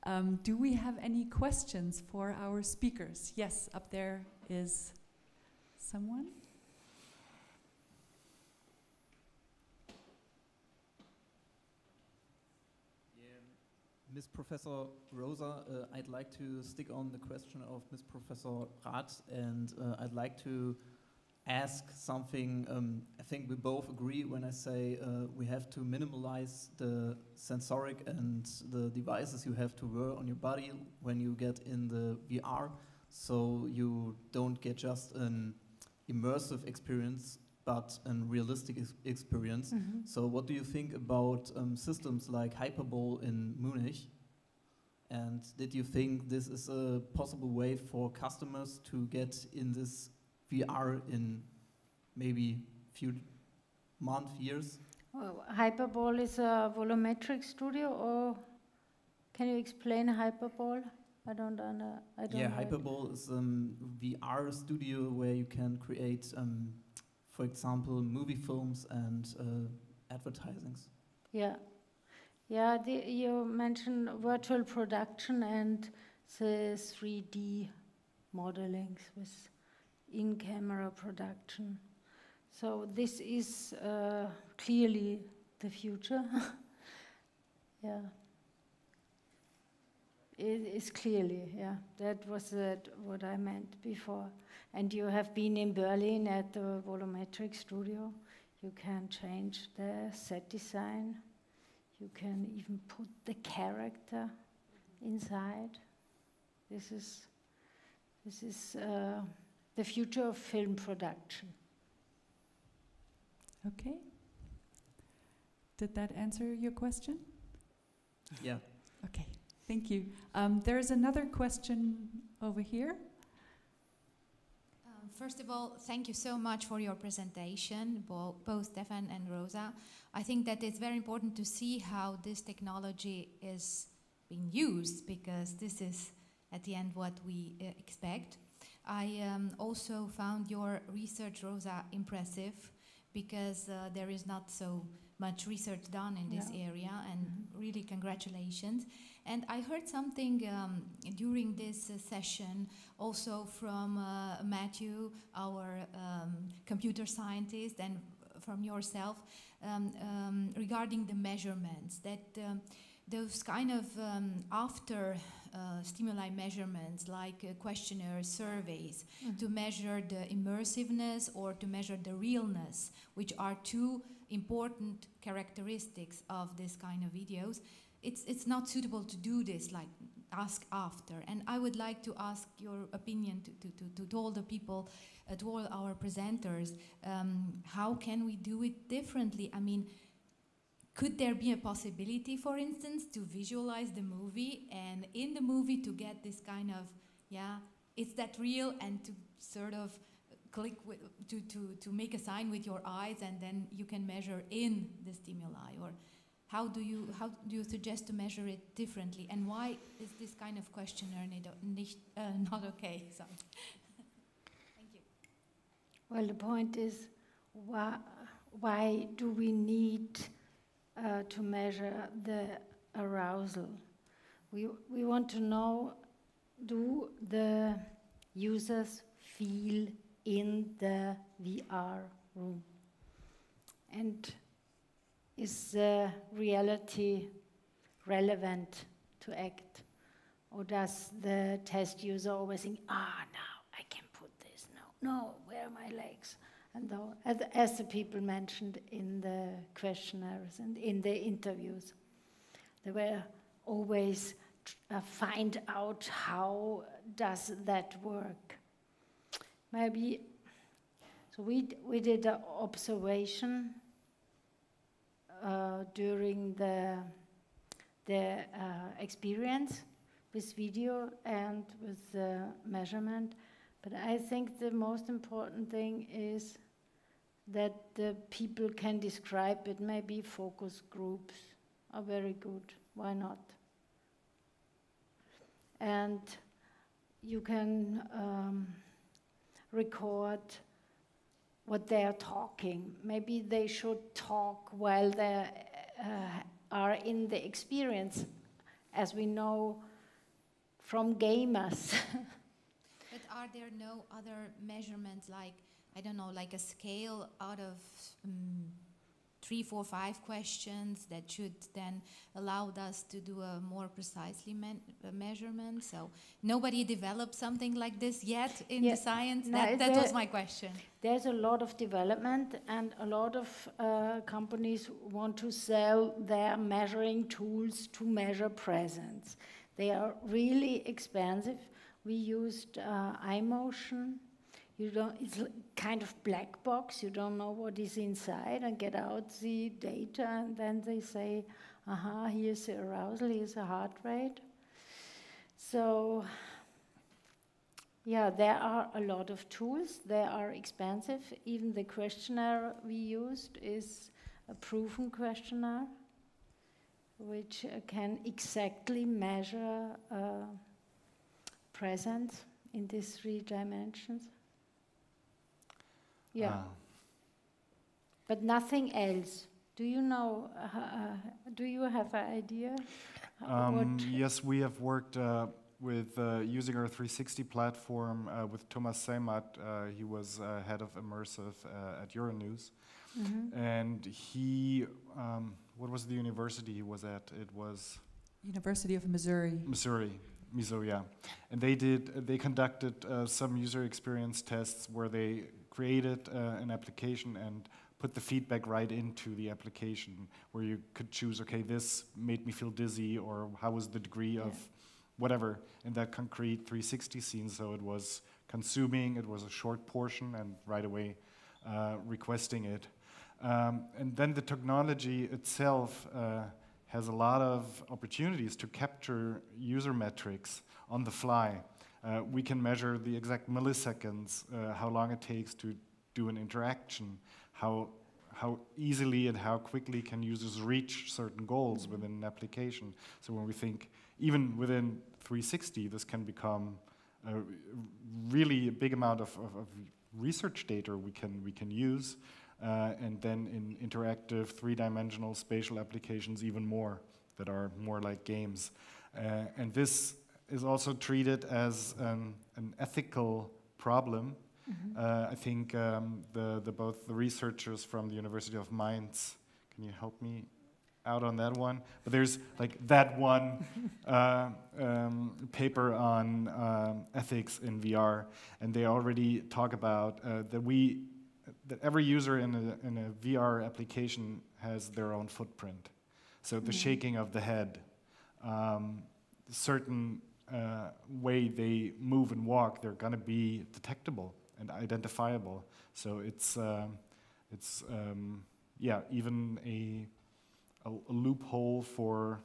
um, do we have any questions for our speakers? Yes, up there is someone. Ms. Professor Rosa, uh, I'd like to stick on the question of Ms. Professor Rath, and uh, I'd like to ask something. Um, I think we both agree when I say uh, we have to minimalize the sensoric and the devices you have to wear on your body when you get in the VR, so you don't get just an immersive experience but a realistic ex experience. Mhm. So, what do you think about um, systems like Hyperbowl in Munich? And did you think this is a possible way for customers to get in this VR in maybe few months, years? Well, Hyperbowl is a volumetric studio, or can you explain Hyperbowl? I don't know. I don't yeah. Hyperbowl is a um, VR studio where you can create, um, for example, movie films and uh, advertisings. Yeah. Yeah, the, you mentioned virtual production and the 3D modelings with in-camera production. So this is uh, clearly the future. yeah. It is clearly, yeah. That was what I meant before. And you have been in Berlin at the volumetric studio. You can change the set design. You can even put the character inside. This is, this is uh, the future of film production. Okay. Did that answer your question? Yeah. Okay, thank you. Um, there is another question over here. First of all, thank you so much for your presentation, bo- both Stephan and Rosa. I think that it's very important to see how this technology is being used because this is, at the end, what we uh, expect. I um, also found your research, Rosa, impressive because uh, there is not so much research done in this Yeah. area, and really congratulations. And I heard something um, during this uh, session also from uh, Matthew, our um, computer scientist, and from yourself um, um, regarding the measurements that um, those kind of um, after uh, stimuli measurements like uh, questionnaires, surveys, to measure the immersiveness or to measure the realness, which are two important characteristics of this kind of videos. It's, it's not suitable to do this like ask after. And I would like to ask your opinion to, to, to, to, all the people, uh, to all our presenters. Um, how can we do it differently? I mean, could there be a possibility, for instance, to visualize the movie and in the movie to get this kind of, yeah, it's that real? And to sort of click with, to, to, to make a sign with your eyes and then you can measure in the stimuli? Or how do you, how do you suggest to measure it differently? And why is this kind of questionnaire nicht, uh, not okay? Sorry. Thank you. Well, the point is, why, why do we need uh, to measure the arousal? We, we want to know do the users feel in the VR room? And is the reality relevant to act? Or does the test user always think, ah, now I can put this, no, no, where are my legs? And though, as, as the people mentioned in the questionnaires and in the interviews, they were always uh, find out how does that work. Maybe, so we, we did an observation during the, the uh, experience with video and with measurement. But I think the most important thing is that the people can describe it. Maybe focus groups are very good. Why not? And you can um, record what they are talking. Maybe they should talk while they uh, are in the experience, as we know from gamers. But are there no other measurements like, I don't know, like a scale out of um, three, four, five questions that should then allow us to do a more precisely uh, measurement? So nobody developed something like this yet in the science? No, that that there- was my question. There's a lot of development, and a lot of uh, companies want to sell their measuring tools to measure presence. They are really expensive. We used uh, iMotion. You don't, it's kind of black box. You don't know what is inside, and get out the data, and then they say, "Aha, here's the arousal, here's the heart rate." So yeah, there are a lot of tools. They are expensive. Even the questionnaire we used is a proven questionnaire, which uh, can exactly measure uh, presence in these three dimensions. Yeah, Ah. but nothing else. Do you know? Uh, uh, do you have an idea? Um, yes, we have worked uh, with uh, using our 360 platform uh, with Thomas Seymat. Uh, he was uh, head of immersive uh, at Euronews. Mm-hmm. And he, um, what was the university he was at? It was University of Missouri. Missouri, Missouri, yeah. And they did, they conducted uh, some user experience tests where they created uh, an application and put the feedback right into the application, where you could choose, okay, this made me feel dizzy, or how was the degree yeah. of whatever in that concrete 360 scene. So it was consuming, it was a short portion, and right away uh, requesting it. Um, and then the technology itself uh, has a lot of opportunities to capture user metrics on the fly. Uh, we can measure the exact milliseconds, uh, how long it takes to do an interaction, how, how easily and how quickly can users reach certain goals within an application. So when we think, even within 360, this can become a really a big amount of, of, of research data we can, we can use uh, and then in interactive three-dimensional spatial applications even more that are more like games. Uh, and this is also treated as an, an ethical problem. Mm -hmm. uh, I think um, the, the, both the researchers from the University of Mainz, can you help me out on that one? But there's like that one uh, um, paper on um, ethics in VR, and they already talk about uh, that we that every user in a, in a VR application has their own footprint. So the mm -hmm. shaking of the head, um, certain uh, way they move and walk, they're going to be detectable and identifiable. So it's uh, it's um, yeah even a, a, a loophole for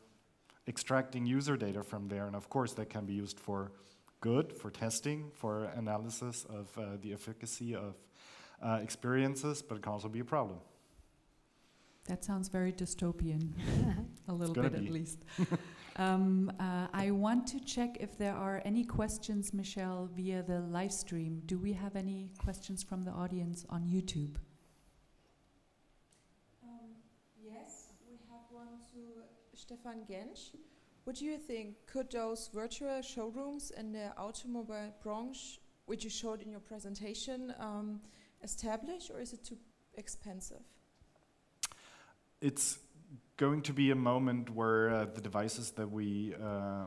extracting user data from there, and of course that can be used for good, for testing, for analysis of uh, the efficacy of uh, experiences, but it can also be a problem. That sounds very dystopian, a little bit be. at least. um, uh, I want to check if there are any questions, Michelle, via the live stream. Do we have any questions from the audience on YouTube? Um, yes, we have one to Stephan Gensch. What do you think? Could those virtual showrooms in the automobile branch, which you showed in your presentation, um, establish or is it too expensive? It's going to be a moment where uh, the devices that we uh,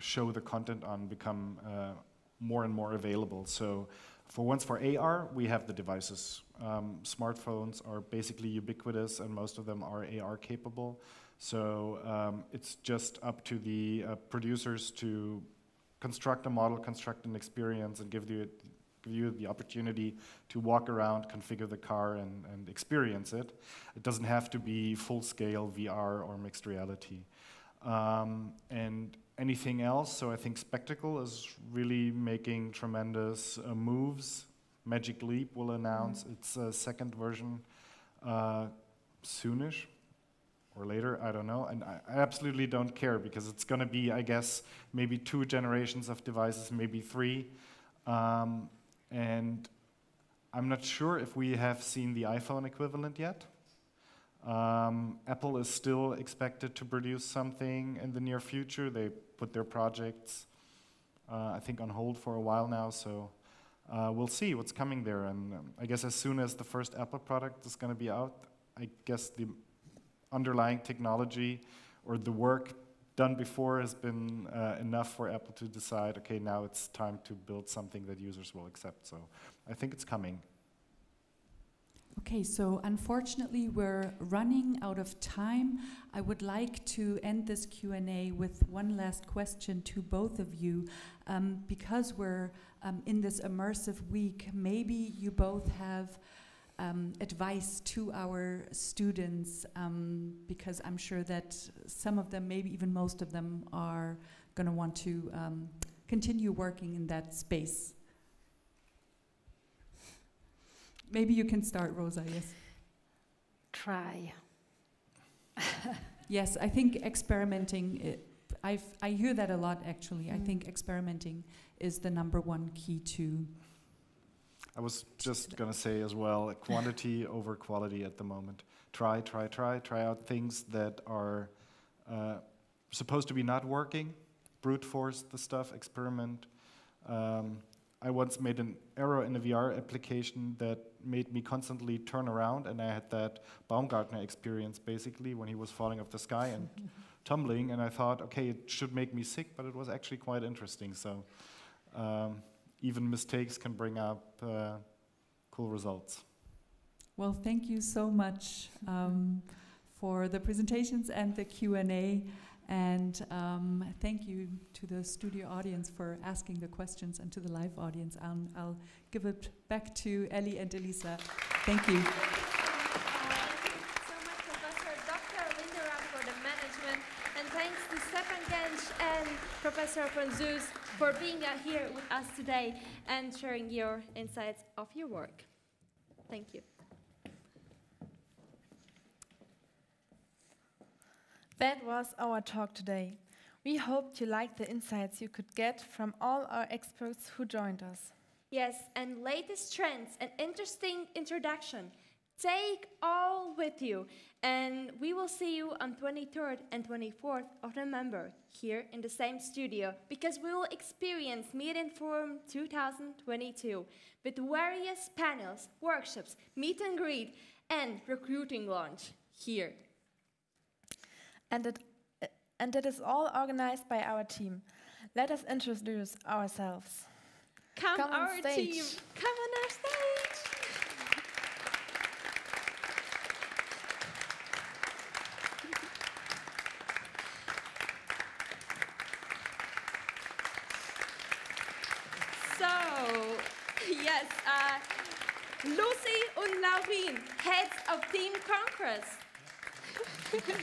show the content on become uh, more and more available. So for once for AR, we have the devices. Um, smartphones are basically ubiquitous and most of them are AR capable. So um, it's just up to the uh, producers to construct a model, construct an experience, and give give you the opportunity to walk around, configure the car, and, and experience it. It doesn't have to be full-scale VR or mixed reality. Um, and anything else, so I think Spectacle is really making tremendous uh, moves. Magic Leap will announce mm -hmm. its uh, second version uh, soonish or later, I don't know. And I, I absolutely don't care because it's going to be, I guess, maybe two generations of devices, maybe three. Um, and I'm not sure if we have seen the iPhone equivalent yet. Um, Apple is still expected to produce something in the near future. They put their projects, uh, I think, on hold for a while now, so uh, we'll see what's coming there. And um, I guess as soon as the first Apple product is going to be out, I guess the underlying technology or the work done before has been uh, enough for Apple to decide, okay, now it's time to build something that users will accept. So I think it's coming. Okay, so unfortunately we're running out of time. I would like to end this Q&A with one last question to both of you. Um, because we're um, in this immersive week, maybe you both have um, advice to our students um, because I'm sure that some of them, maybe even most of them, are going to want to um, continue working in that space. Maybe you can start, Rosa, yes? Try. yes, I think experimenting, I've, I hear that a lot actually. Mm. I think experimenting is the number one key to I was just going to say as well, quantity over quality at the moment. Try, try, try, try out things that are uh, supposed to be not working, brute force the stuff, experiment. Um, I once made an error in a VR application that made me constantly turn around, and I had that Baumgartner experience basically when he was falling off the sky and tumbling. And I thought, okay, it should make me sick, but it was actually quite interesting. So um, even mistakes can bring up uh, cool results. Well, thank you so much um, for the presentations and the Q&A. And um, thank you to the studio audience for asking the questions and to the live audience. Um, I'll give it back to Ellie and Elisa. Thank you. so much, Professor Dr. Linda Rath for the management, and thanks to Stephan Gensch and Professor von Suess for being here with us today and sharing your insights of your work. Thank you. That was our talk today. We hoped you liked the insights you could get from all our experts who joined us. Yes, and latest trends and interesting introduction. Take all with you, and we will see you on 23rd and 24th of November here in the same studio because we will experience Medienforum 2022 with various panels, workshops, meet and greet, and recruiting launch here. And it, and it is all organized by our team. Let us introduce ourselves. Come, Come on our stage. team, come on our stage. So, yes, uh, Lucy und Laurin, heads of Team Congress.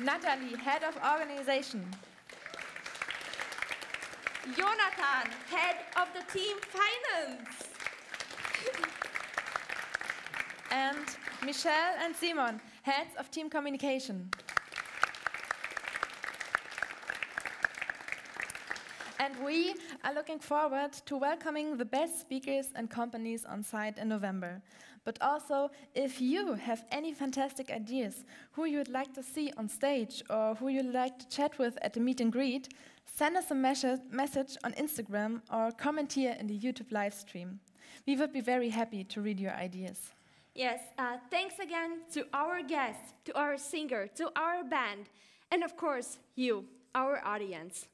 Natalie, head of organization. Jonathan, head of the team finance. And Michelle and Simon, heads of team communication. And we are looking forward to welcoming the best speakers and companies on site in November. But also, if you have any fantastic ideas who you would like to see on stage or who you'd like to chat with at the meet and greet, send us a message on Instagram or comment here in the YouTube live stream. We would be very happy to read your ideas. Yes, uh, thanks again to our guests, to our singer, to our band, and of course, you, our audience.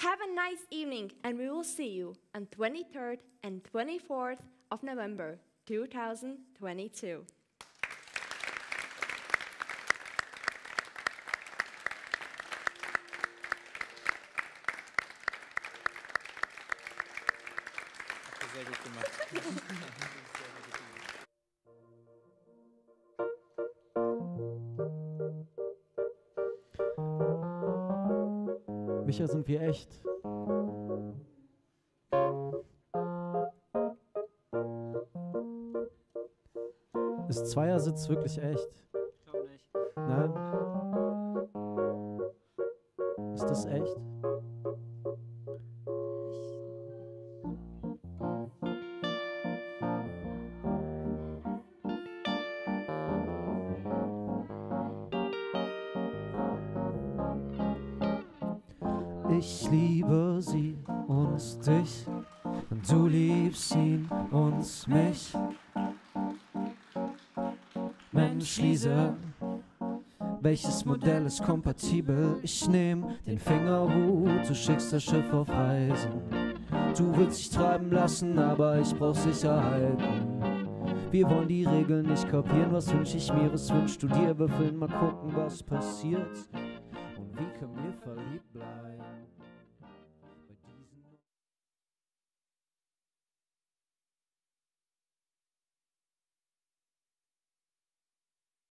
Have a nice evening, and we will see you on 23rd and 24th of November 2022. Micha, sind wir echt? Ist Zweiersitz wirklich echt? Ich glaube nicht. Nein? Ist das echt? Welches Modell ist kompatibel? Ich nehm den Fingerhut, du schickst das Schiff auf Reisen. Du willst dich treiben lassen, aber ich brauch Sicherheiten. Wir wollen die Regeln nicht kapieren, was wünsch ich mir, was wünschst du dir? Würfeln, mal gucken, was passiert. Und wie können wir verliebt?